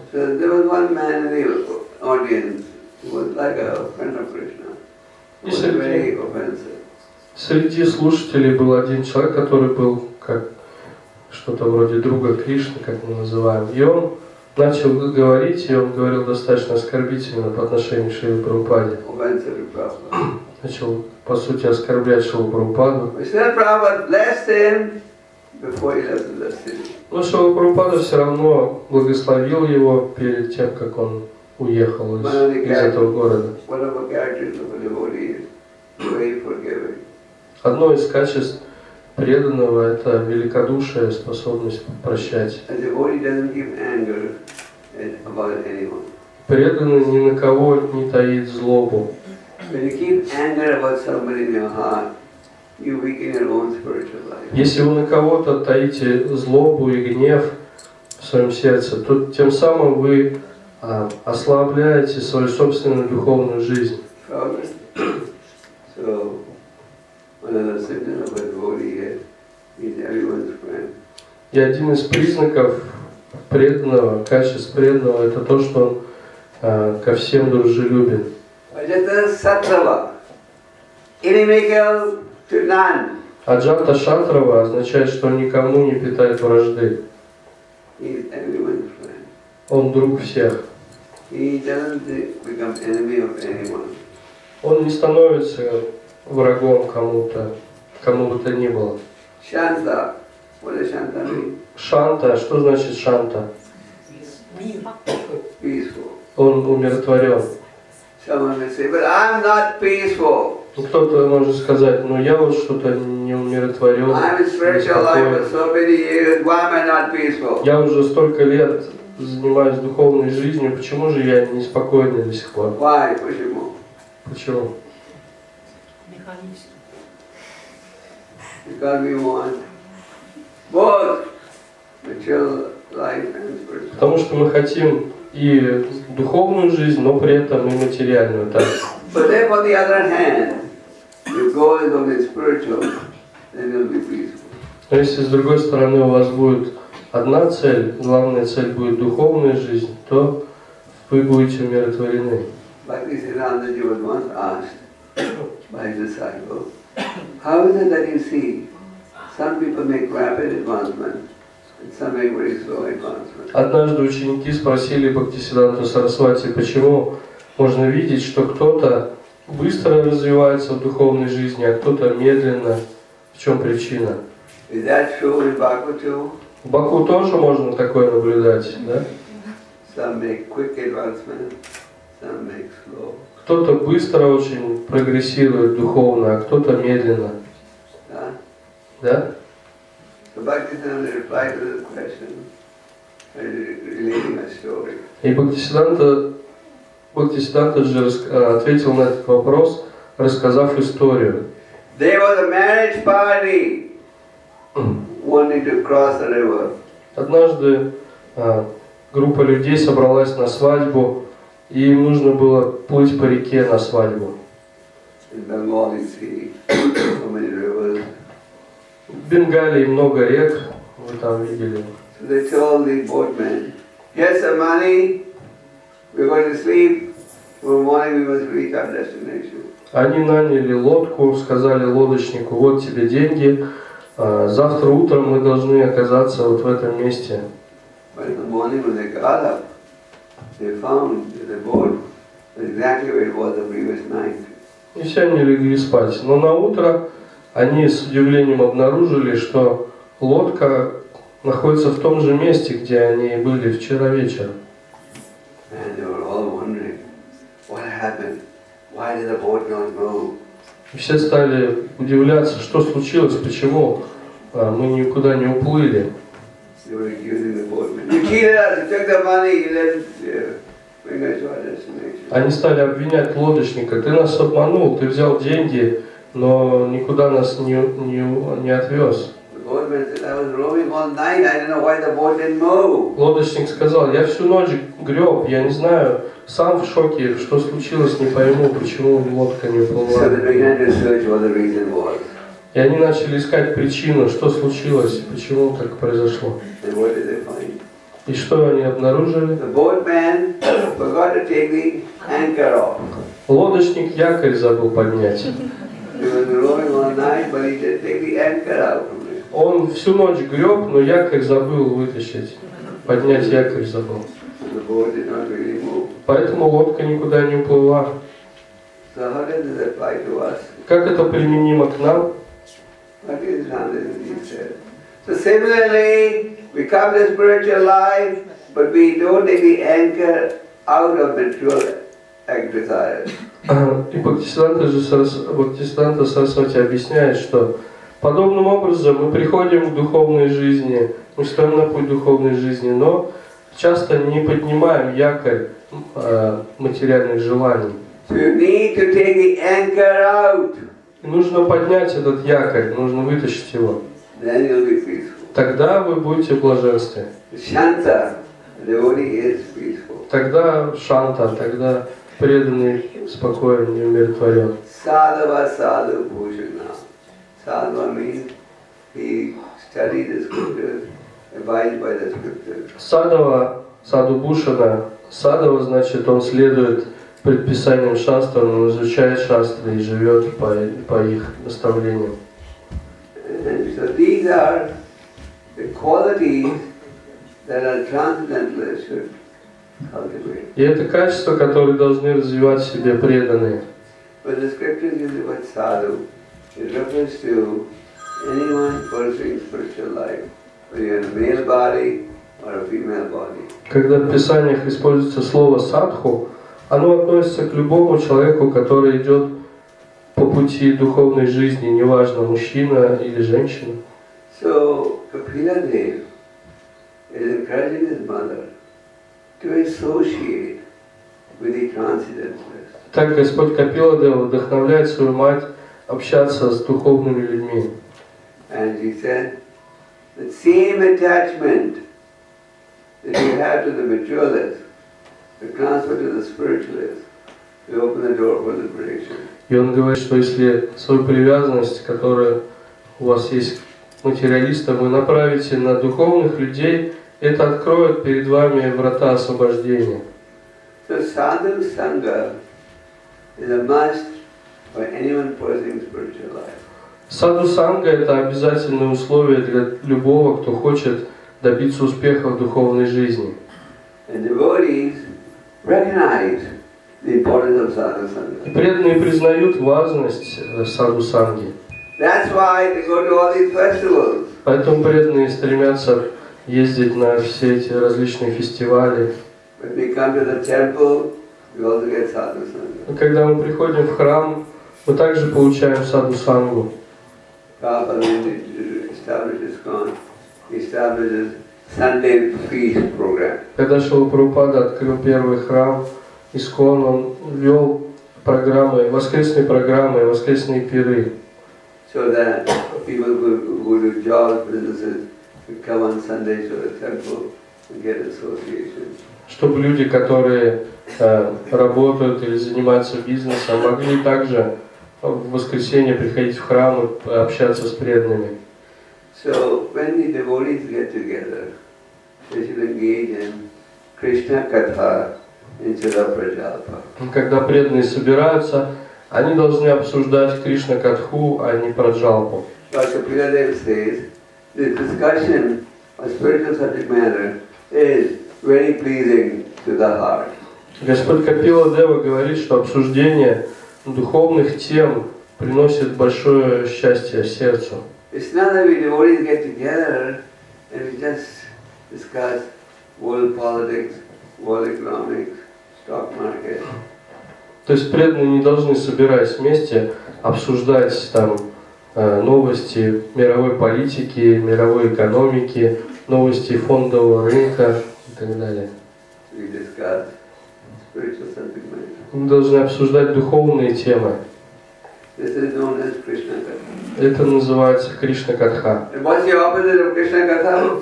Very offensive. Среди слушателей был один человек, который был как что-то вроде друга Кришны, как мы называем. И он начал говорить, и он говорил достаточно оскорбительно по отношению к Шиле Прабхупаде. *clears throat* Начал, по сути, оскорблять Шилу Прабхупаду. Но Шила Прабхупада все равно благословил его перед тем, как он уехал из, из этого города. Одно из качеств преданного – это великодушие, способность прощать. Преданный ни на кого не таит злобу. Если вы на кого-то таите злобу и гнев в своем сердце, то тем самым вы а, ослабляете свою собственную духовную жизнь. *coughs* So, И один из признаков преданного, качеств преданного, это то, что он а, ко всем дружелюбен. Аджата Шатрава означает, что он никому не питает вражды. Он друг всех. Он не становится врагом кому-то, кому бы то ни было. Mean? Шанта, что значит шанта? Он умиротворен. Ну, Кто-то может сказать, ну я вот что-то не умиротворен? Я уже столько лет занимаюсь духовной жизнью, почему же я неспокойный до сих пор? Почему? Почему? Because we want both material life and spiritual. Потому что мы хотим и духовную жизнь, но при этом и материальную peaceful. Но если с другой стороны у вас будет одна цель, главная цель будет духовная жизнь, то вы будете умиротворены. Bhakti Siddhantaji was once asked by his disciple, how is it that you see some people make rapid advancement It's something very slow advancement. Однажды ученики спросили Бхактисиданту Сарасвати, почему можно видеть, что кто-то быстро развивается в духовной жизни, а кто-то медленно. В чем причина? Is that true in Bhagavad too? В Баку тоже можно такое наблюдать, да? Some make quick advancement, some make slow. Кто-то быстро очень прогрессирует духовно, а кто-то медленно, да? И Бхактисиданта, Бхактисиданта же э, ответил на этот вопрос, рассказав историю. There was a marriage party wanting to cross the river. Однажды э, группа людей собралась на свадьбу, и им нужно было плыть по реке на свадьбу. В Бенгалии много рек, вы там видели. Они наняли лодку, сказали лодочнику, вот тебе деньги, а, завтра утром мы должны оказаться вот в этом месте. But in the morning when they got up, they found that the boat was exactly where it was the previous night. И все они легли спать. Но на утро они с удивлением обнаружили, что лодка находится в том же месте, где они и были вчера вечером. И все стали удивляться, что случилось, почему а, мы никуда не уплыли. They were accusing the took the money, didn't uh. Они стали обвинять лодочника. Ты нас обманул, ты взял деньги, но никуда нас не, не, не отвез. Лодочник сказал, я всю ночь греб, я не знаю, сам в шоке, что случилось, не пойму, почему лодка не уплыла. И они начали искать причину, что случилось, почему так произошло. И что они обнаружили? *coughs* Лодочник якорь забыл поднять. Он всю ночь греб, но якорь забыл вытащить. Поднять якорь забыл. Поэтому лодка никуда не уплыла. Как это применимо к нам? Is he said? So similarly, we come to spiritual life, but we don't the anchor out of material desires. И Бхактисиданта же Бхактисиданта Сарасвати объясняет, что подобным образом мы приходим к духовной жизни, мы стоим на путь духовной жизни, но часто не поднимаем якорь э, материальных желаний. So you need to take the anchor out. Нужно поднять этот якорь, нужно вытащить его. Then you'll be peaceful. Тогда вы будете в блаженстве. Shanta, the devotee is peaceful. Тогда шанта, тогда преданный спокоен и умиротворен. Sadhava sadhu bhushana. Sadhava means he studied the scriptures, abides by the scriptures. Садова, саду Бушана, садова значит он следует предписаниям шастры, он изучает шастры и живет по, по их наставлениям. So these are the qualities that a transcendentalist should cultivate. И это качество, которое должны развивать в себе преданные. When the scriptures use the word sadhu, it refers to anyone pursuing spiritual life, whether you're in a male body or a female body. Когда в Писаниях используется слово садху, оно относится к любому человеку, который идет по пути духовной жизни, неважно, мужчина или женщина. So Kapila Dev is encouraging his mother to associate with the transcendentalist. Так Господь Капиладева вдохновляет свою мать общаться с духовными людьми. And he said, the same attachment that you have to the materialist, И он говорит, что если свою привязанность, которая у вас есть к материалистам, вы направите на духовных людей, это откроет перед вами врата освобождения. So sadhu sangha is a must for anyone pursuing spiritual life. Саду санга – это обязательное условие для любого, кто хочет добиться успеха в духовной жизни. And devotees преданные признают важность э, саду санги. Поэтому преданные стремятся ездить на все эти различные фестивали. Когда мы приходим в храм, мы также получаем саду сангу. Prabhupada, establishes Sunday program. Когда Шила Прабхупада открыл первый храм, Искон, он ввел программы, воскресные программы, воскресные пиры. so that people who who do job businesses could come on Sundays to the temple and get association. чтобы люди, которые э, работают или занимаются бизнесом, могли также в воскресенье приходить в храм и общаться с преданными. So when the devotees get together, they should engage in Krishna Katha instead of Prajalpa. Когда преданные собираются, они должны обсуждать Кришна Катху, а не Праджалпу. But Kapila Dev says, the discussion of spiritual subject matter is very pleasing to the heart. Господь Капила Дева говорит, что обсуждение духовных тем приносит большое счастье сердцу. It's not that we devotees get together and we just discuss world politics, world economics, stock market. То есть преданные не должны, собираясь вместе, обсуждать там э, новости мировой политики, мировой экономики, новости фондового рынка и так далее. Мы должны обсуждать духовные темы. Это называется Кришна Катха.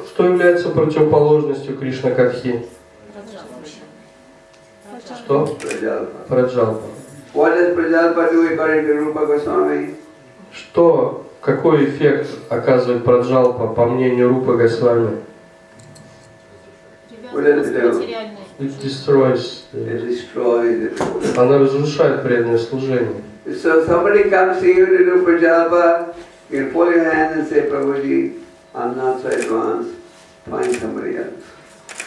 Что является противоположностью Кришна Катхи? Что? Праджалпа. Что, какой эффект оказывает Праджалпа по мнению Рупы Госвами? It destroys. It destroys it. Она разрушает преданное служение. So somebody comes to you to do Prajalpa, you can fold your hands and say, Prabhuji, I'm not so advanced, find somebody else.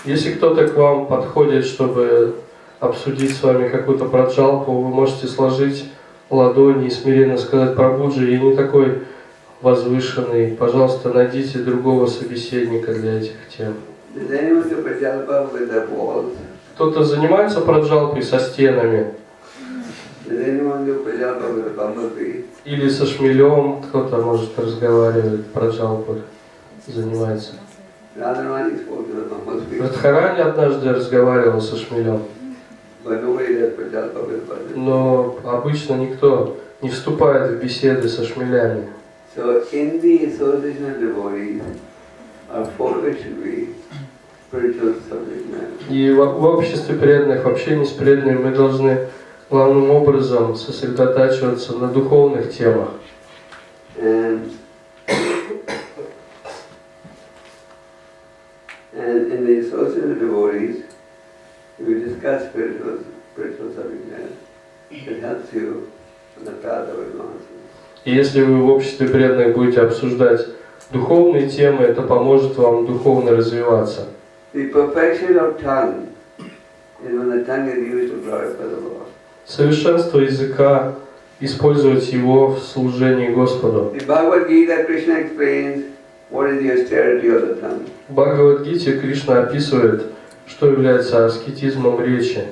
Если кто-то к вам подходит, чтобы обсудить с вами какую-то праджалпу, вы можете сложить ладони и смиренно сказать, Прабуджи, я не такой возвышенный, пожалуйста, найдите другого собеседника для этих тем. Кто-то занимается праджалпой со стенами Does anyone do Prajalpa with a bumblebee? Или со шмелем, кто-то может разговаривать, занимается. To the bumblebee, Радхарани однажды разговаривал со шмелем, buzzards. но обычно никто не вступает в беседы со шмелями. So in the association of devotees, our focus should be spiritual subject matter. И в, в обществе преданных, в общении с преданными мы должны главным образом сосредотачиваться на духовных темах. И если вы в обществе преданных будете обсуждать духовные темы, это поможет вам духовно развиваться. The perfection of tongue is when the tongue is used to glorify the Lord. Совершенство языка, использовать его в служении Господу. В Бхагавадгите Кришна описывает, что является аскетизмом речи.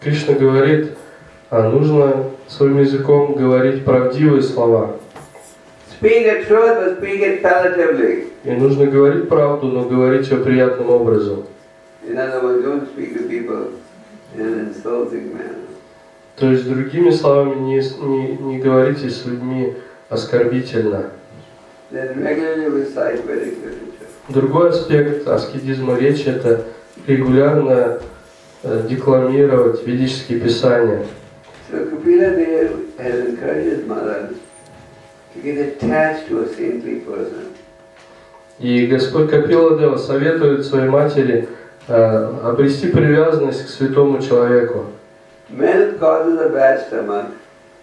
Кришна говорит, а нужно своим языком говорить правдивые слова. Speak the truth, but speak it palatably. И нужно говорить правду, но говорить ее приятным образом. То есть, другими словами, не, не, не говорите с людьми оскорбительно. Другой аспект аскетизма речи – это регулярно э, декламировать ведические писания. So И Господь Капила Дева советует своей матери э, обрести привязанность к святому человеку. Milk causes a bad stomach.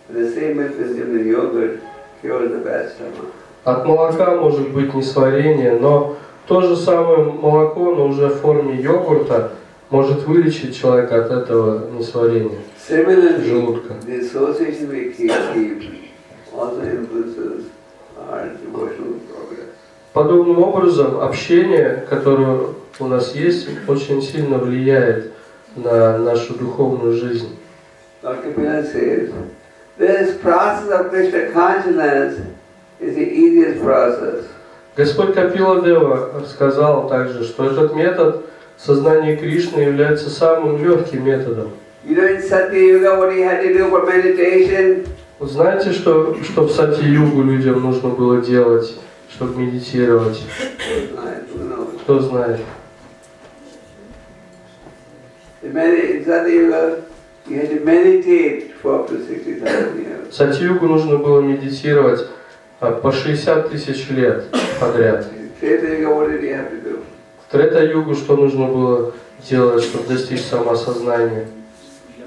The same milk consumed in yogurt cures the bad stomach. От молока может быть несварение, но то же самое молоко, но уже в форме йогурта, может вылечить человека от этого несварения Similarly, желудка. the association we keep, keep also influences our devotional progress. Подобным образом, общение, которое у нас есть, очень сильно влияет на нашу духовную жизнь. Dr. Pillai says, this process of Krishna consciousness is the easiest process. Господь Капила Дева сказал также, что этот метод сознания Кришны является самым легким методом. You know, in Satya Yuga, what he had to do for meditation, Вы знаете, что, что в Сати-Югу людям нужно было делать, чтобы медитировать? Кто знает? In medi- in Satya Yuga, you had to meditate for up to 60,000 years. В Сати-Югу нужно было медитировать а, по 60 тысяч лет подряд. Трета-Югу что нужно было делать, чтобы достичь самосознания?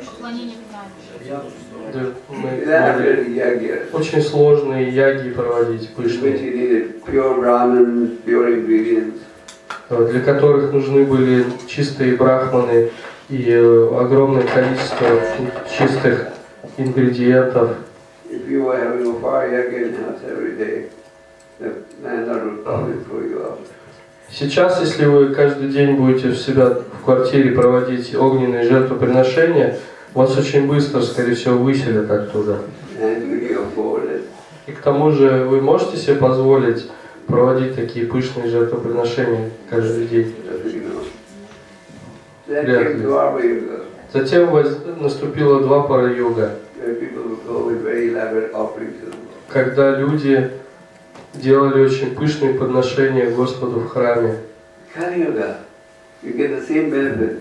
Поклонение Краме. Да, мы Then говорили, after the yagya, очень сложные яги проводить, which пышные, he needed pure Brahmins, pure ingredients. э, для которых нужны были чистые брахманы и э, огромное количество чистых ингредиентов. If you were having a fire yagya in house every day, the landlord would probably throw you out. Сейчас, если вы каждый день будете у себя в квартире проводить огненные жертвоприношения, вас очень быстро, скорее всего, выселят оттуда. И к тому же вы можете себе позволить проводить такие пышные жертвоприношения каждый день. Dwapara Yuga, Затем наступила два пара Lord. когда люди делали очень пышные подношения Господу в храме. Kali Yuga, you get the same benefit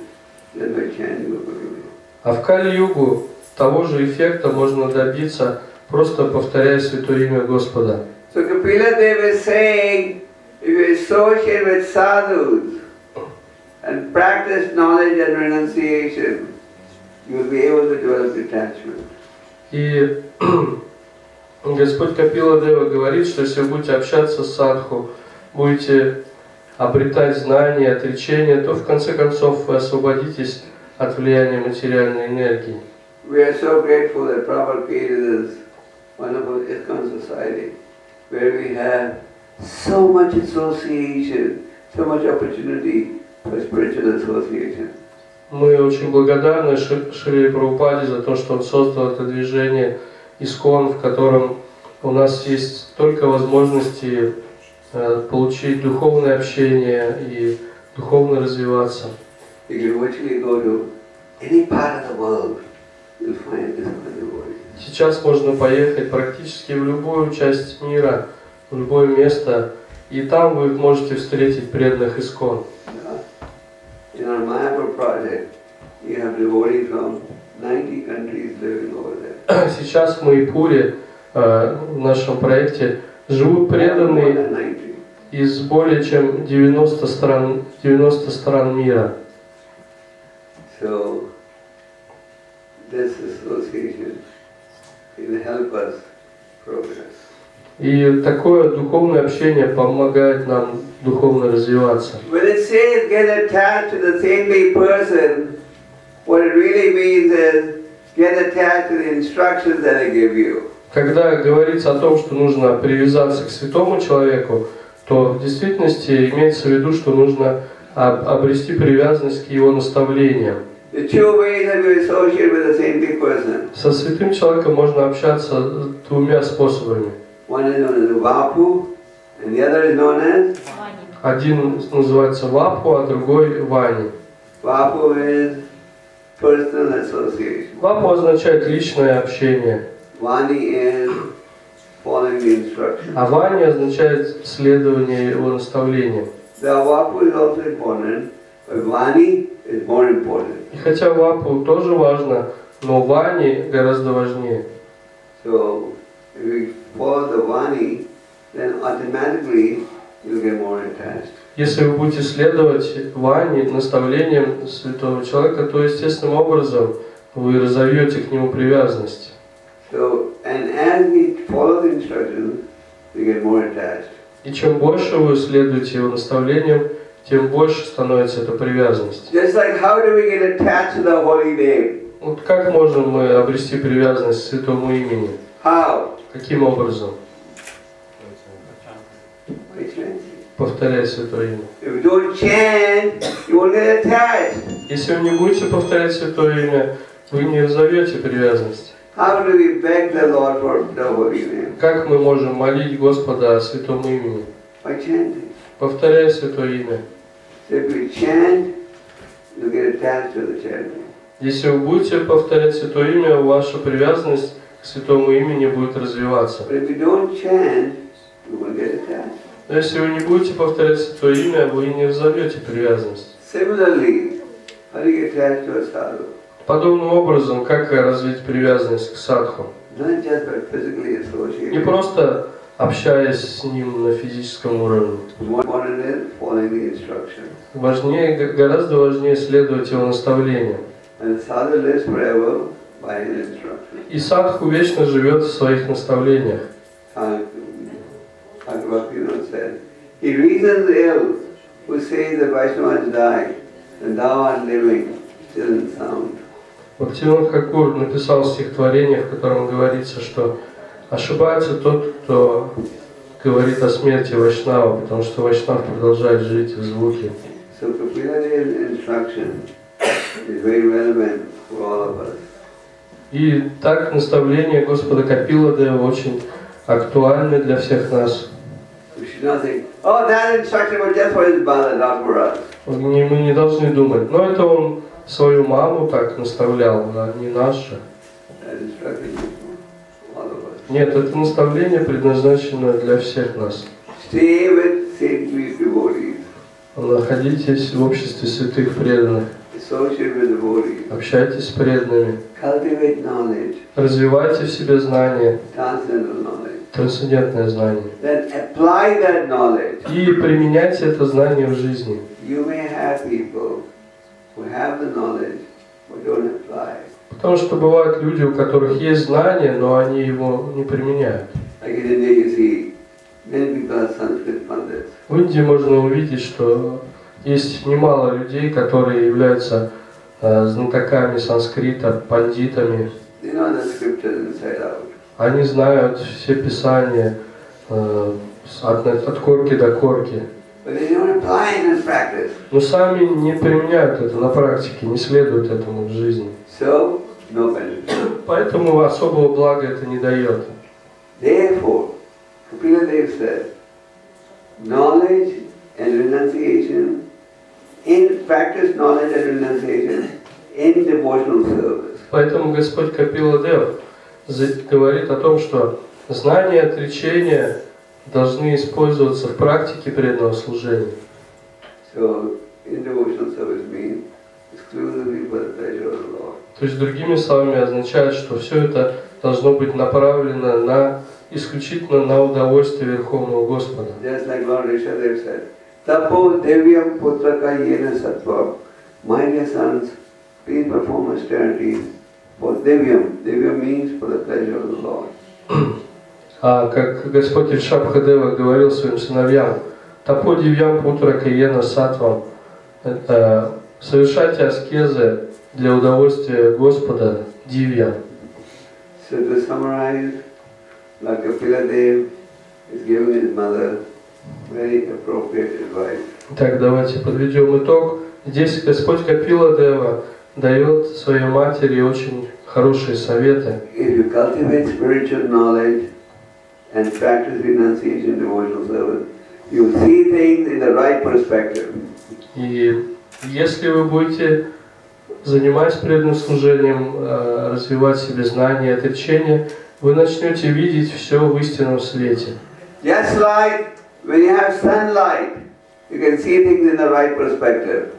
just by chanting. А в Кали-югу того же эффекта можно добиться, просто повторяя святое имя Господа. So Kapila Dev is saying, if you associate with sadhus and practice knowledge and renunciation, you will be able to develop detachment. И *clears throat* Господь Капила Дева говорит, что если вы будете общаться с садху, будете обретать знания, отречения, то в конце концов вы освободитесь от влияния материальной энергии. We are so grateful that Prabhupada created this wonderful ISKCON society where we have so much association, so much opportunity for spiritual association. Мы очень благодарны Шри Прабхупаде за то, что он создал это движение Искон, в котором у нас есть столько возможностей э, получить духовное общение и духовно развиваться. You can virtually go to any part of the world, you'll find ISKCON devotees. Сейчас можно поехать практически в любую часть мира, в любое место, и там вы можете встретить преданных Искон. In our Mayapur project, you have devotees from 90 countries living over there. *clears throat* Сейчас в Майпуре, э, в нашем проекте, живут преданные than 90. из более чем 90 стран, 90 стран мира. So, this association will help us progress. И такое духовное общение помогает нам духовно развиваться. When it says get attached to the saintly person, what it really means is get attached to the instructions that I give you. Когда говорится о том, что нужно привязаться к святому человеку, то в действительности имеется в виду, что нужно обрести привязанность к его наставлениям. Со святым человеком можно общаться двумя способами. Один называется Вапу, а другой Вани. Вапу означает личное общение, а Вани означает следование его наставлениям. The Vapu is also important, but Vani is more important. И хотя Вапу тоже важно, но Вани гораздо важнее. So if we follow the Vani, then automatically you'll get more attached. Если вы будете следовать Ване, наставлениям святого человека, то естественным образом вы разовьете к нему привязанность. So, and as we follow the instructions, you get more attached. И чем больше вы следуете его наставлениям, тем больше становится эта привязанность. Just like how do we get attached to the holy name? Вот как можем мы обрести привязанность к святому имени? How? Каким образом? Повторять святое имя. If you don't chant, you won't get attached. Если вы не будете повторять святое имя, вы не разовьете привязанность. Как мы можем молить Господа о святом имени? Повторяя святое имя. Если вы будете повторять святое имя, ваша привязанность к святому имени будет развиваться. Но если вы не будете повторять святое имя, вы не разовьете привязанность. Similarly, how do you get attached to a sadhu? Подобным образом, как развить привязанность к садху? Не просто общаясь с ним на физическом уровне. Важнее, гораздо важнее следовать его наставлениям. И садху вечно живет в своих наставлениях. Uh, Bhaktivinoda said, He reasons ill who says the Vaishnavas died, and thou art living, still and sound. Бхактивинод Хакур написал стихотворение, в котором говорится, что ошибается тот, кто говорит о смерти Вайшнава, потому что Вайшнав продолжает жить в звуке. So Kapiladi's instruction is very relevant for all of us. И так наставление Господа Капиладева очень актуальны для всех нас. Think, oh, that instruction was just for his mother, not for us. Не- Мы не должны думать, но это он свою маму так наставлял, а не us. Нет, это наставление предназначено для всех нас. Находитесь в обществе святых преданных, общайтесь с преданными, развивайте в себе знания, трансцендентное знание. И применяйте это знание в жизни. Потому что бывают люди, у которых есть знание, но они его не применяют. В Индии можно увидеть, что есть немало людей, которые являются э, знатоками санскрита, пандитами. Они знают все писания э, от, от корки до корки. Но сами не применяют это на практике, не следуют этому в жизни. So, no benefit. Поэтому особого блага это не дает. Therefore, Kapila said, knowledge and renunciation, in practice knowledge and renunciation in devotional service. Поэтому Господь Капила Дев говорит о том, что знания отречения должны использоваться в практике преданного служения. So, in devotional service means exclusively for the pleasure of the Lord. То есть, другими словами, означает, что все это должно быть направлено на исключительно на удовольствие Верховного Господа. Just like Lord Rishadev said, Tapo devyam putraka yena sattva. My dear sons, please perform austerities for devyam. Devyam means for the pleasure of the Lord. А как Господь Ришабхадева говорил своим сыновьям, «Тапо дивьям путра каена сатвам» это совершайте аскезы для удовольствия Господа дивьям. So to summarize, like Kapila Dev is giving his mother very appropriate advice. Так, давайте подведем итог. Здесь Господь Капила Дева дает своей матери очень хорошие советы. If you cultivate spiritual knowledge and practice renunciation devotional service, you see things in the right perspective. И если вы будете, занимаясь преданным служением, э, развивать себе знания и отречения, вы начнете видеть все в истинном свете. Just like when you have sunlight, you can see things in the right perspective.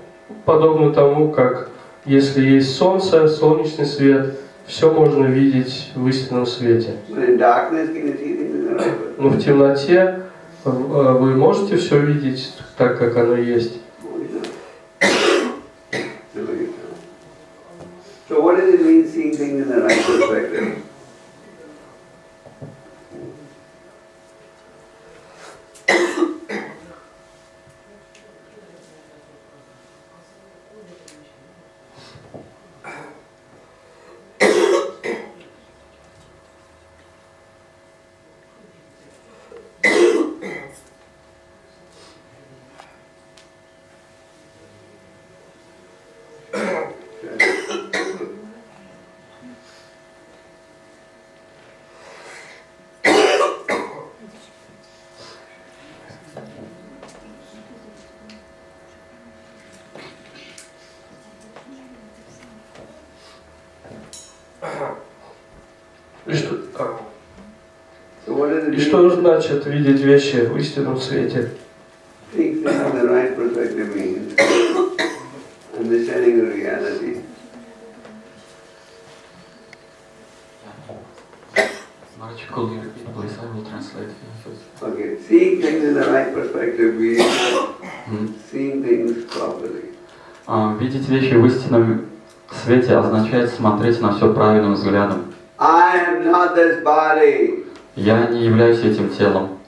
Подобно тому, как если есть солнце, солнечный свет, все можно видеть в истинном свете. Но в темноте вы можете все видеть так, как оно есть. Значит видеть вещи в истинном свете? Seeing things in the right perspective means understanding the reality. March, could you repeat, please? I will translate. Okay, seeing things in the right perspective means seeing things properly. А, Видеть вещи в истинном свете означает смотреть на все правильным взглядом. I am not this body. Я не являюсь этим телом.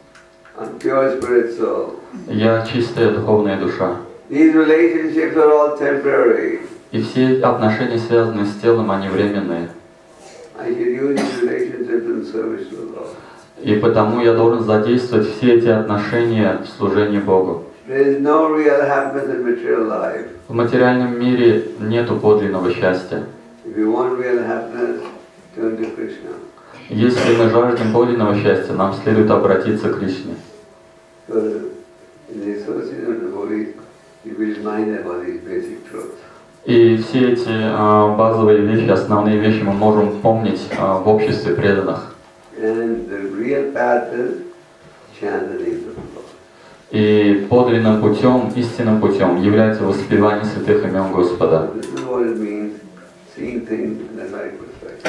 Я чистая духовная душа. И все отношения, связанные с телом, они временные. И потому я должен задействовать все эти отношения в служении Богу. В материальном мире нету подлинного счастья. If you want real happiness, turn to Krishna. Если мы жаждем подлинного счастья, нам следует обратиться к Кришне. И все эти а, базовые вещи, основные вещи мы можем помнить а, в обществе преданных. И подлинным путем, истинным путем является воспевание святых имен Господа.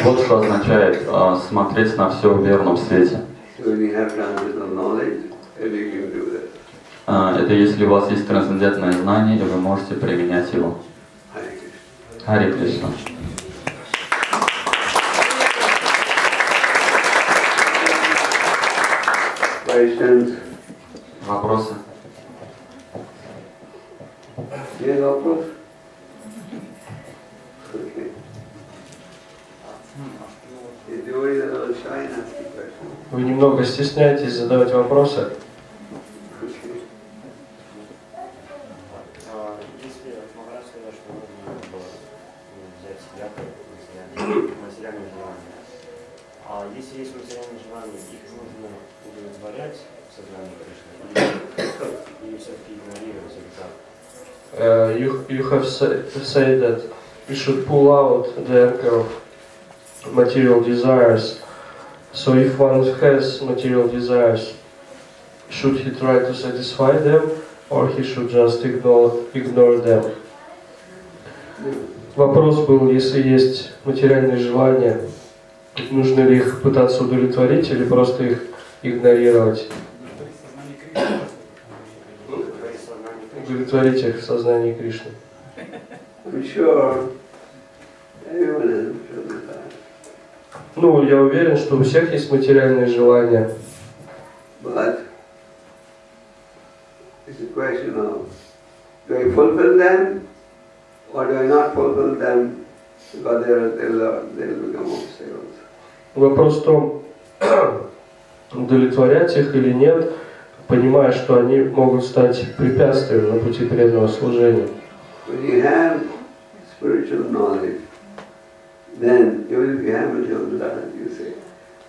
Вот что означает а, смотреть на все в верном свете. А, это если у вас есть трансцендентное знание, и вы можете применять его. Хари Кришна. Вопросы? Yes, вопрос? Okay. The devotees are a little shy in asking questions. Вы немного стесняетесь задавать вопросы. А, Если ну, *coughs* а если есть материальные желания, их нужно удовлетворять в сознании Кришны или, все-таки игнорировать? Uh, you, you have say, said that you should pull out the anchor of material desires. So if one has material desires, should he try to satisfy them or he should just ignore, ignore them? Вопрос был, если есть материальные желания, нужно ли их пытаться удовлетворить или просто их игнорировать? Удовлетворить их в сознании Кришны. Sure. Ну, я уверен, что у всех есть материальные желания. But it's a question of do I fulfill them or do I not fulfill them because they're, they'll, they'll become obstacles. Вопрос в том, *clears throat* удовлетворять их или нет, понимая, что они могут стать препятствием на пути преданного служения. When you have spiritual knowledge, then even if you have material desires, you say,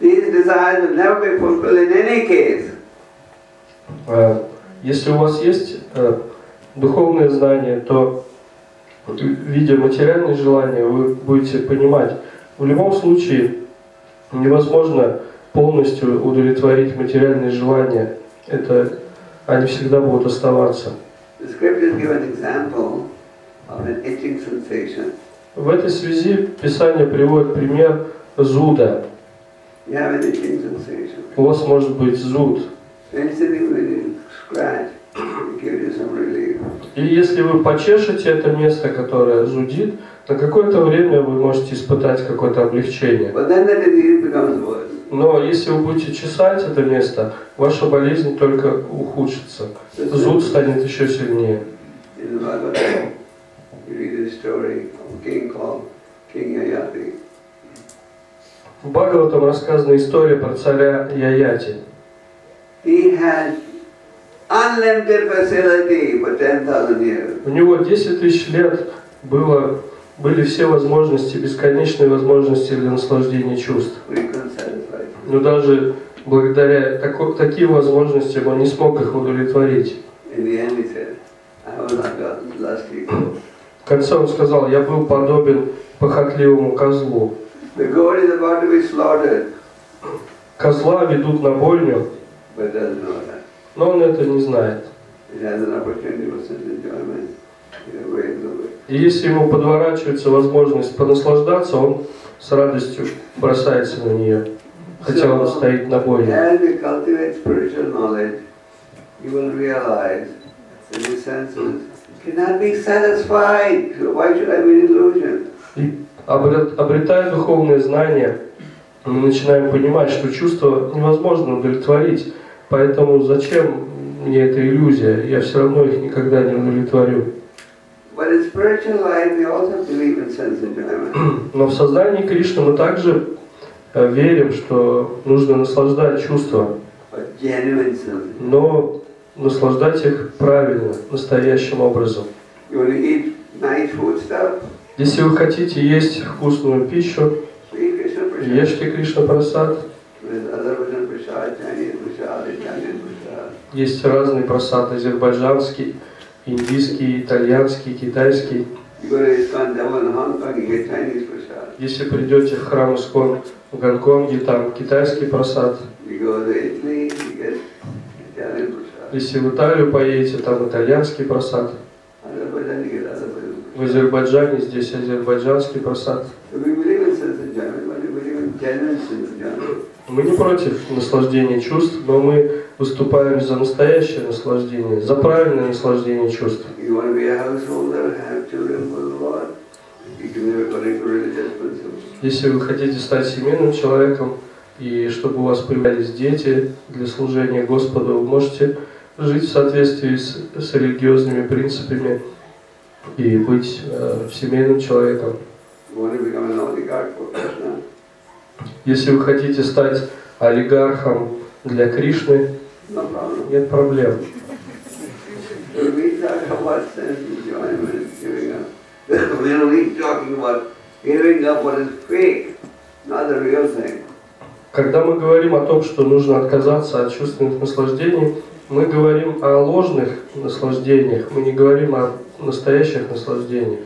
these desires will never be fulfilled in any case. А, Если у вас есть э, духовное знание, то, видя материальные желания, вы будете понимать, в любом случае невозможно полностью удовлетворить материальные желания. Это они всегда будут оставаться. The scriptures give an example of an itching sensation. В этой связи Писание приводит пример зуда. У вас может быть зуд. И если вы почешете это место, которое зудит, на какое-то время вы можете испытать какое-то облегчение. Но если вы будете чесать это место, ваша болезнь только ухудшится. Зуд станет еще сильнее. King called King Yayati. В Бхагаватам рассказана история про царя Яяти. He had unlimited facility for 10,000 years. У него 10 тысяч лет было, были все возможности, бесконечные возможности для наслаждения чувств. Но даже благодаря тако- таким возможностям он не смог их удовлетворить. Said, I was like a lusty goat. В конце он сказал, я был подобен похотливому козлу. The goat is about to be slaughtered. козла ведут на бойню, but doesn't know that. но он это не знает. It has an opportunity for sense enjoyment in a way of it. И если ему подворачивается возможность понаслаждаться, он с радостью бросается на нее, хотя он стоит на бойне. As we cultivate spiritual knowledge, you will realize that the senses cannot be satisfied. So why should I be in illusion? И обрет- обретая духовное знание, мы начинаем понимать, что чувства невозможно удовлетворить, поэтому зачем мне эта иллюзия? Я все равно их никогда не удовлетворю. Но в сознании Кришны мы также э, верим, что нужно наслаждать чувства, но наслаждать их правильно, настоящим образом. Если вы хотите есть вкусную пищу, ешьте Кришна Прасад. Есть разный просад, азербайджанский, индийский, итальянский, китайский. Если придете в храм Искон в Гонконге, там китайский просад. Если в Италию поедете, там итальянский просад. В Азербайджане здесь азербайджанский просад. Мы не против наслаждения чувств, но мы выступаем за настоящее наслаждение, за правильное наслаждение чувств. Если вы хотите стать семейным человеком, и чтобы у вас появлялись дети для служения Господу, вы можете жить в соответствии с, с религиозными принципами и быть э, семейным человеком. Если вы хотите стать олигархом для Кришны, нет проблем. Когда мы говорим о том, что нужно отказаться от чувственных наслаждений, мы говорим о ложных наслаждениях, мы не говорим о настоящих наслаждениях.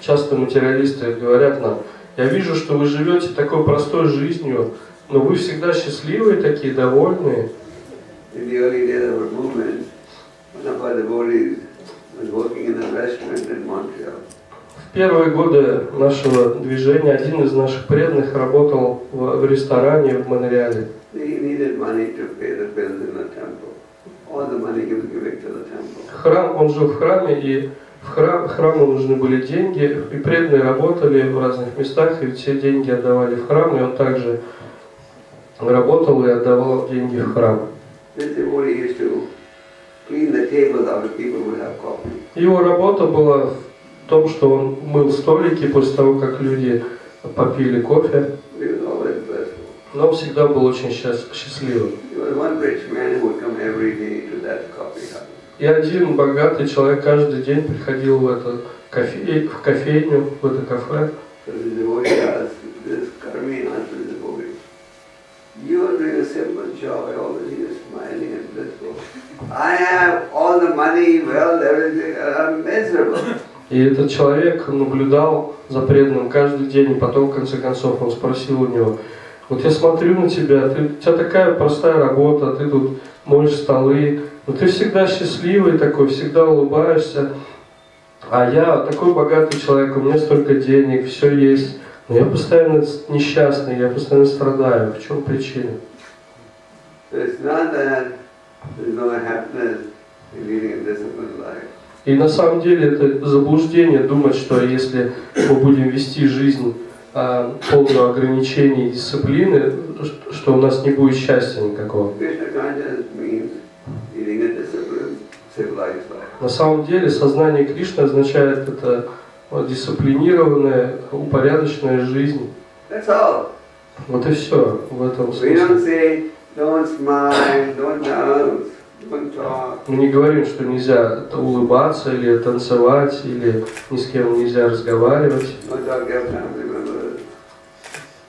Часто материалисты говорят нам, я вижу, что вы живете такой простой жизнью, но вы всегда счастливые такие, довольные. In первые годы нашего движения один из наших преданных работал в, в ресторане в Монреале. Храм, он жил в храме, и в храм, храму нужны были деньги, и преданные работали в разных местах, и все деньги отдавали в храм, и он также работал и отдавал деньги в храм. Его работа была том, что он мыл столики после того, как люди попили кофе, но он всегда был очень счаст- счастливым. И один богатый человек каждый день приходил в эту кофе, в кофейню, в это кафе. I have all the money, wealth, everything, and I'm miserable. И этот человек наблюдал за преданным каждый день, и потом, в конце концов, он спросил у него, вот я смотрю на тебя, ты, у тебя такая простая работа, ты тут моешь столы, но ты всегда счастливый такой, всегда улыбаешься, а я такой богатый человек, у меня столько денег, все есть, но я постоянно несчастный, я постоянно страдаю. В чем причина? So it's not that there's no happiness in leading a disciplined life. И на самом деле это заблуждение думать, что если мы будем вести жизнь а, полную ограничений и дисциплины, что у нас не будет счастья никакого. На самом деле сознание Кришны означает это вот, дисциплинированная, упорядоченная жизнь. Вот и все в этом смысле. Talk. Мы не говорим, что нельзя улыбаться или танцевать, или ни с кем нельзя разговаривать, family members.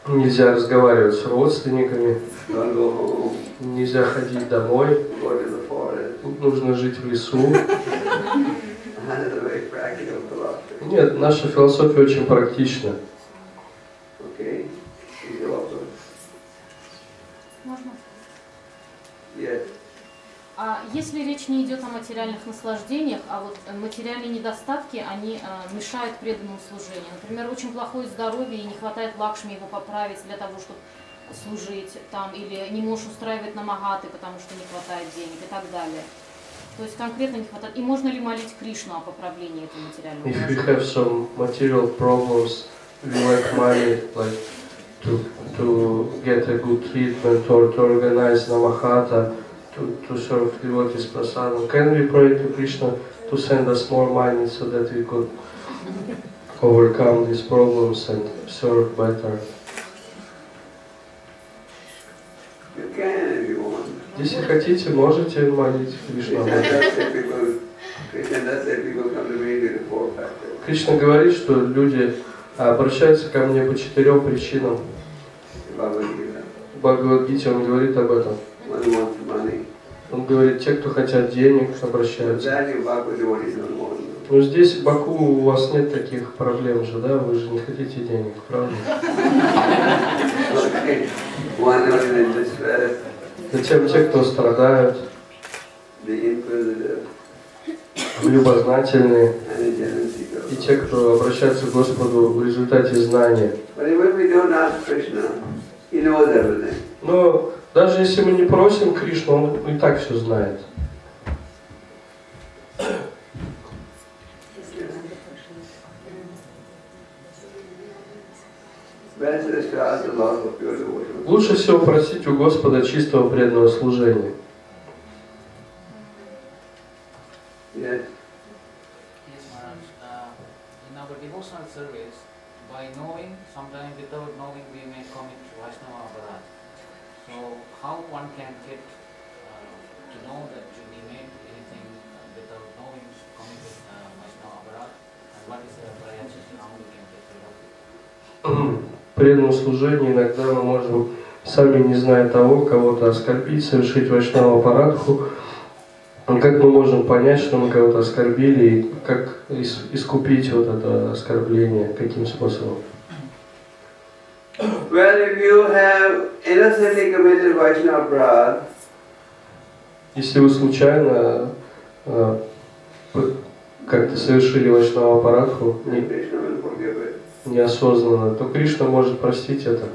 нельзя разговаривать с родственниками, home. нельзя ходить домой, нужно жить в лесу. *laughs* Нет, наша философия очень практична. Если речь не идет о материальных наслаждениях, а вот материальные недостатки, они э, мешают преданному служению. Например, очень плохое здоровье и не хватает лакшми его поправить для того, чтобы служить там, или не можешь устраивать намагаты, потому что не хватает денег и так далее. То есть конкретно не хватает. И можно ли молить Кришну о поправлении этого материального If положения? have some material problems, we like money, like to to get a good treatment or to organize namahata, to, to serve devotees prasadam. Can we pray to Krishna to send us more money so that we could overcome these problems and serve better? You can if you want. Если хотите, можете молить Кришну. Кришна говорит, что люди обращаются ко мне по четырем причинам. В Бхагавадгите он говорит об этом. Он говорит, те, кто хотят денег, обращаются. Но здесь, в Баку, у вас нет таких проблем же, да? Вы же не хотите денег, правда? Distress, Затем те, кто страдают, inquisitive, любознательные, и те, кто обращаются к Господу в результате знания. Но даже если мы не просим Кришну, он и так все знает. Лучше всего просить у Господа чистого преданного служения. Yes. Yes, Maharaj. Uh, in our devotional service, by knowing, sometimes without knowing, we may commit Vaishnava Aparadh. So, how one can get uh, to know that we made anything without knowing committed uh, Vaishnava Aparadh? And what is the prayachita, how we can get rid of it? *clears throat* Преданном служении иногда мы можем, сами не зная того, кого-то оскорбить, совершить вайшнава парадху. Как мы можем понять, что мы кого-то оскорбили, и как ис- искупить вот это оскорбление, каким способом? Well, if you have innocently committed Vaishnava Если вы случайно э, как-то совершили вайшнава парадху не- неосознанно, то Кришна может простить это.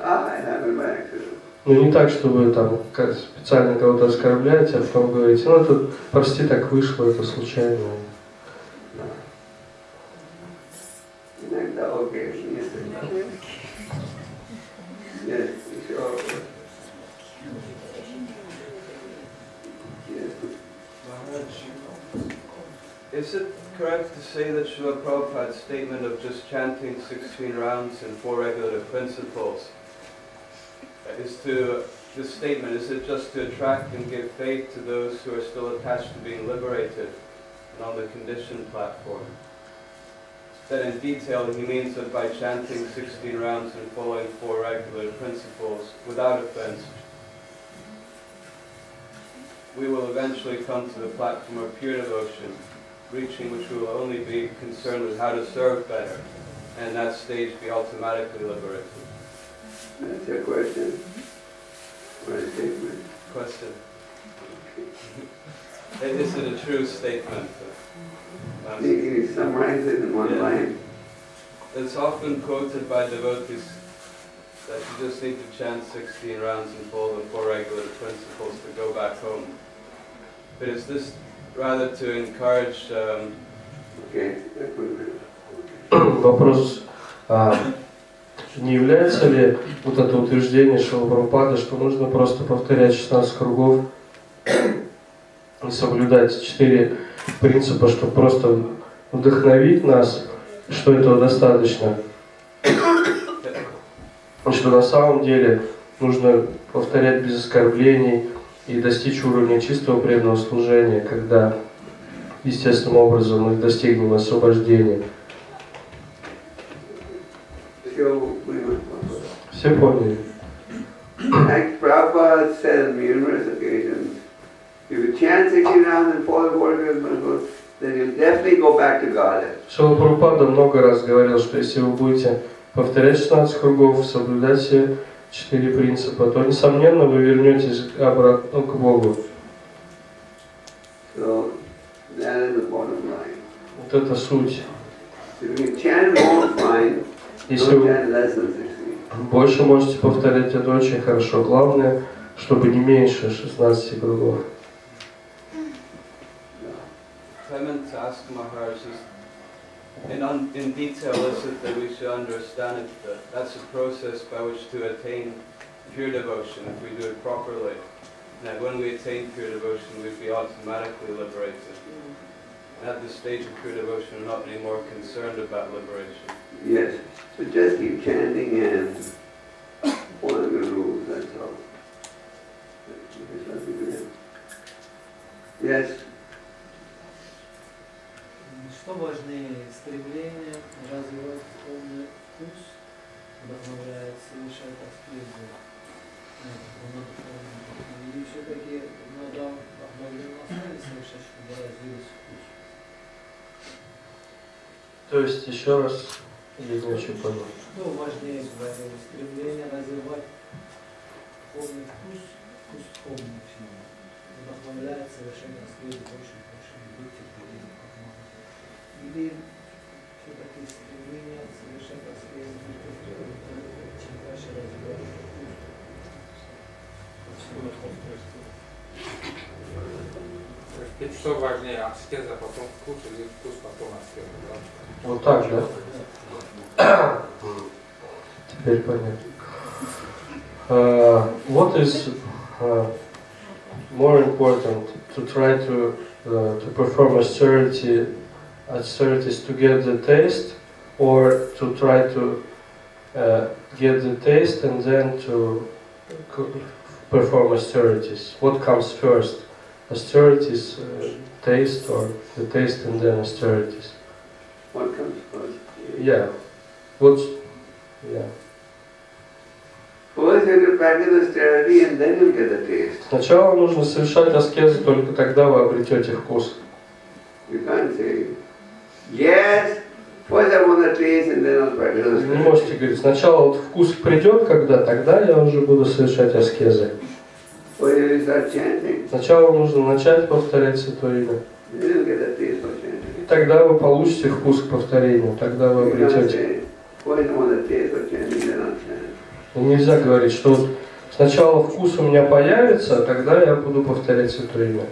Ah. Но не так, чтобы там как специально кого-то оскорблять, а потом говорить, ну это, прости, так вышло, это случайно. Is it correct to say that Srila Prabhupada's statement of just chanting 16 rounds and four regulative principles is to, this statement, is it just to attract and give faith to those who are still attached to being liberated and on the conditioned platform? Then in detail, he means that by chanting 16 rounds and following four regulative principles without offense, we will eventually come to the platform of pure devotion, reaching which we will only be concerned with how to serve better, and that stage be automatically liberated. That's your question. Or a statement. Question. Is it a true statement? Can you summarize it in one Yeah. line? It's often quoted by devotees that you just need to chant 16 rounds and follow the four regular principles to go back home. But is this rather to encourage um, Okay. Вопрос, а, не является ли вот это утверждение Шилапрапада, что нужно просто повторять 16 кругов и соблюдать четыре принципа, чтобы просто вдохновить нас, что этого достаточно? Что на самом деле нужно повторять без оскорблений и достичь уровня чистого преданного служения, когда естественным образом мы достигнем освобождения. Все поняли? Like Prabhupada said on numerous occasions If you chant 16 rounds and follow the word of God, then you'll definitely go back to Godhead. Шила Прабхупада много раз говорил, что если вы будете повторять 16 кругов, соблюдать все четыре принципа, то, несомненно, вы вернетесь обратно к Богу. So that is the bottom line. Вот это суть. Если вы chant less than 16. больше можете повторять, это очень хорошо. Главное, чтобы не меньше 16 кругов. Clement asked Maharaj, is, in, un, in detail, is it that we should understand it that that's a process by which to attain pure devotion if we do it properly. That when we attain pure devotion, we'd be automatically liberated. And at this stage of pure devotion, we're not any more concerned about liberation. Yes. So just keep chanting and following the rules, that's all. There's nothing to it. Yes. Что важнее, стремление развивать духовный вкус, вдохновляет совершать духовном уровне, или все-таки надо обновленную основе совершать, чтобы развилась вкус? То есть, еще раз, я не очень понял. Что важнее, говорю, стремление развивать духовный вкус, вкус духовный всего, вдохновляет совершать аскезы больше и больше, и как можно. Или все-таки стремление совершать аскезы, быть терпеливым, чем дальше развивать вкус. То есть что важнее, аскеза, потом вкус или вкус, потом аскеза? да? Вот так, да? Теперь понятно. Uh, what is uh, more important to try to uh, to perform austerity austerities to get the taste, or to try to uh, get the taste and then to co- perform austerities? What comes first? Austerities, uh, taste, or the taste and then austerities? What comes first? Yeah. What's yeah. First you have to practice austerity and then you'll get the taste. Сначала нужно совершать аскезы, только тогда вы обретете вкус. You can't say, yes, first I want the taste and then I'll practice Вы не можете говорить, сначала вот вкус придет, когда тогда я уже буду совершать аскезы. Сначала нужно начать повторять Святое Имя. Chanting. И тогда вы получите вкус к повторению, тогда вы обретете. I'll chant. И нельзя говорить, что сначала вкус у меня появится, а тогда я буду повторять Святое Имя.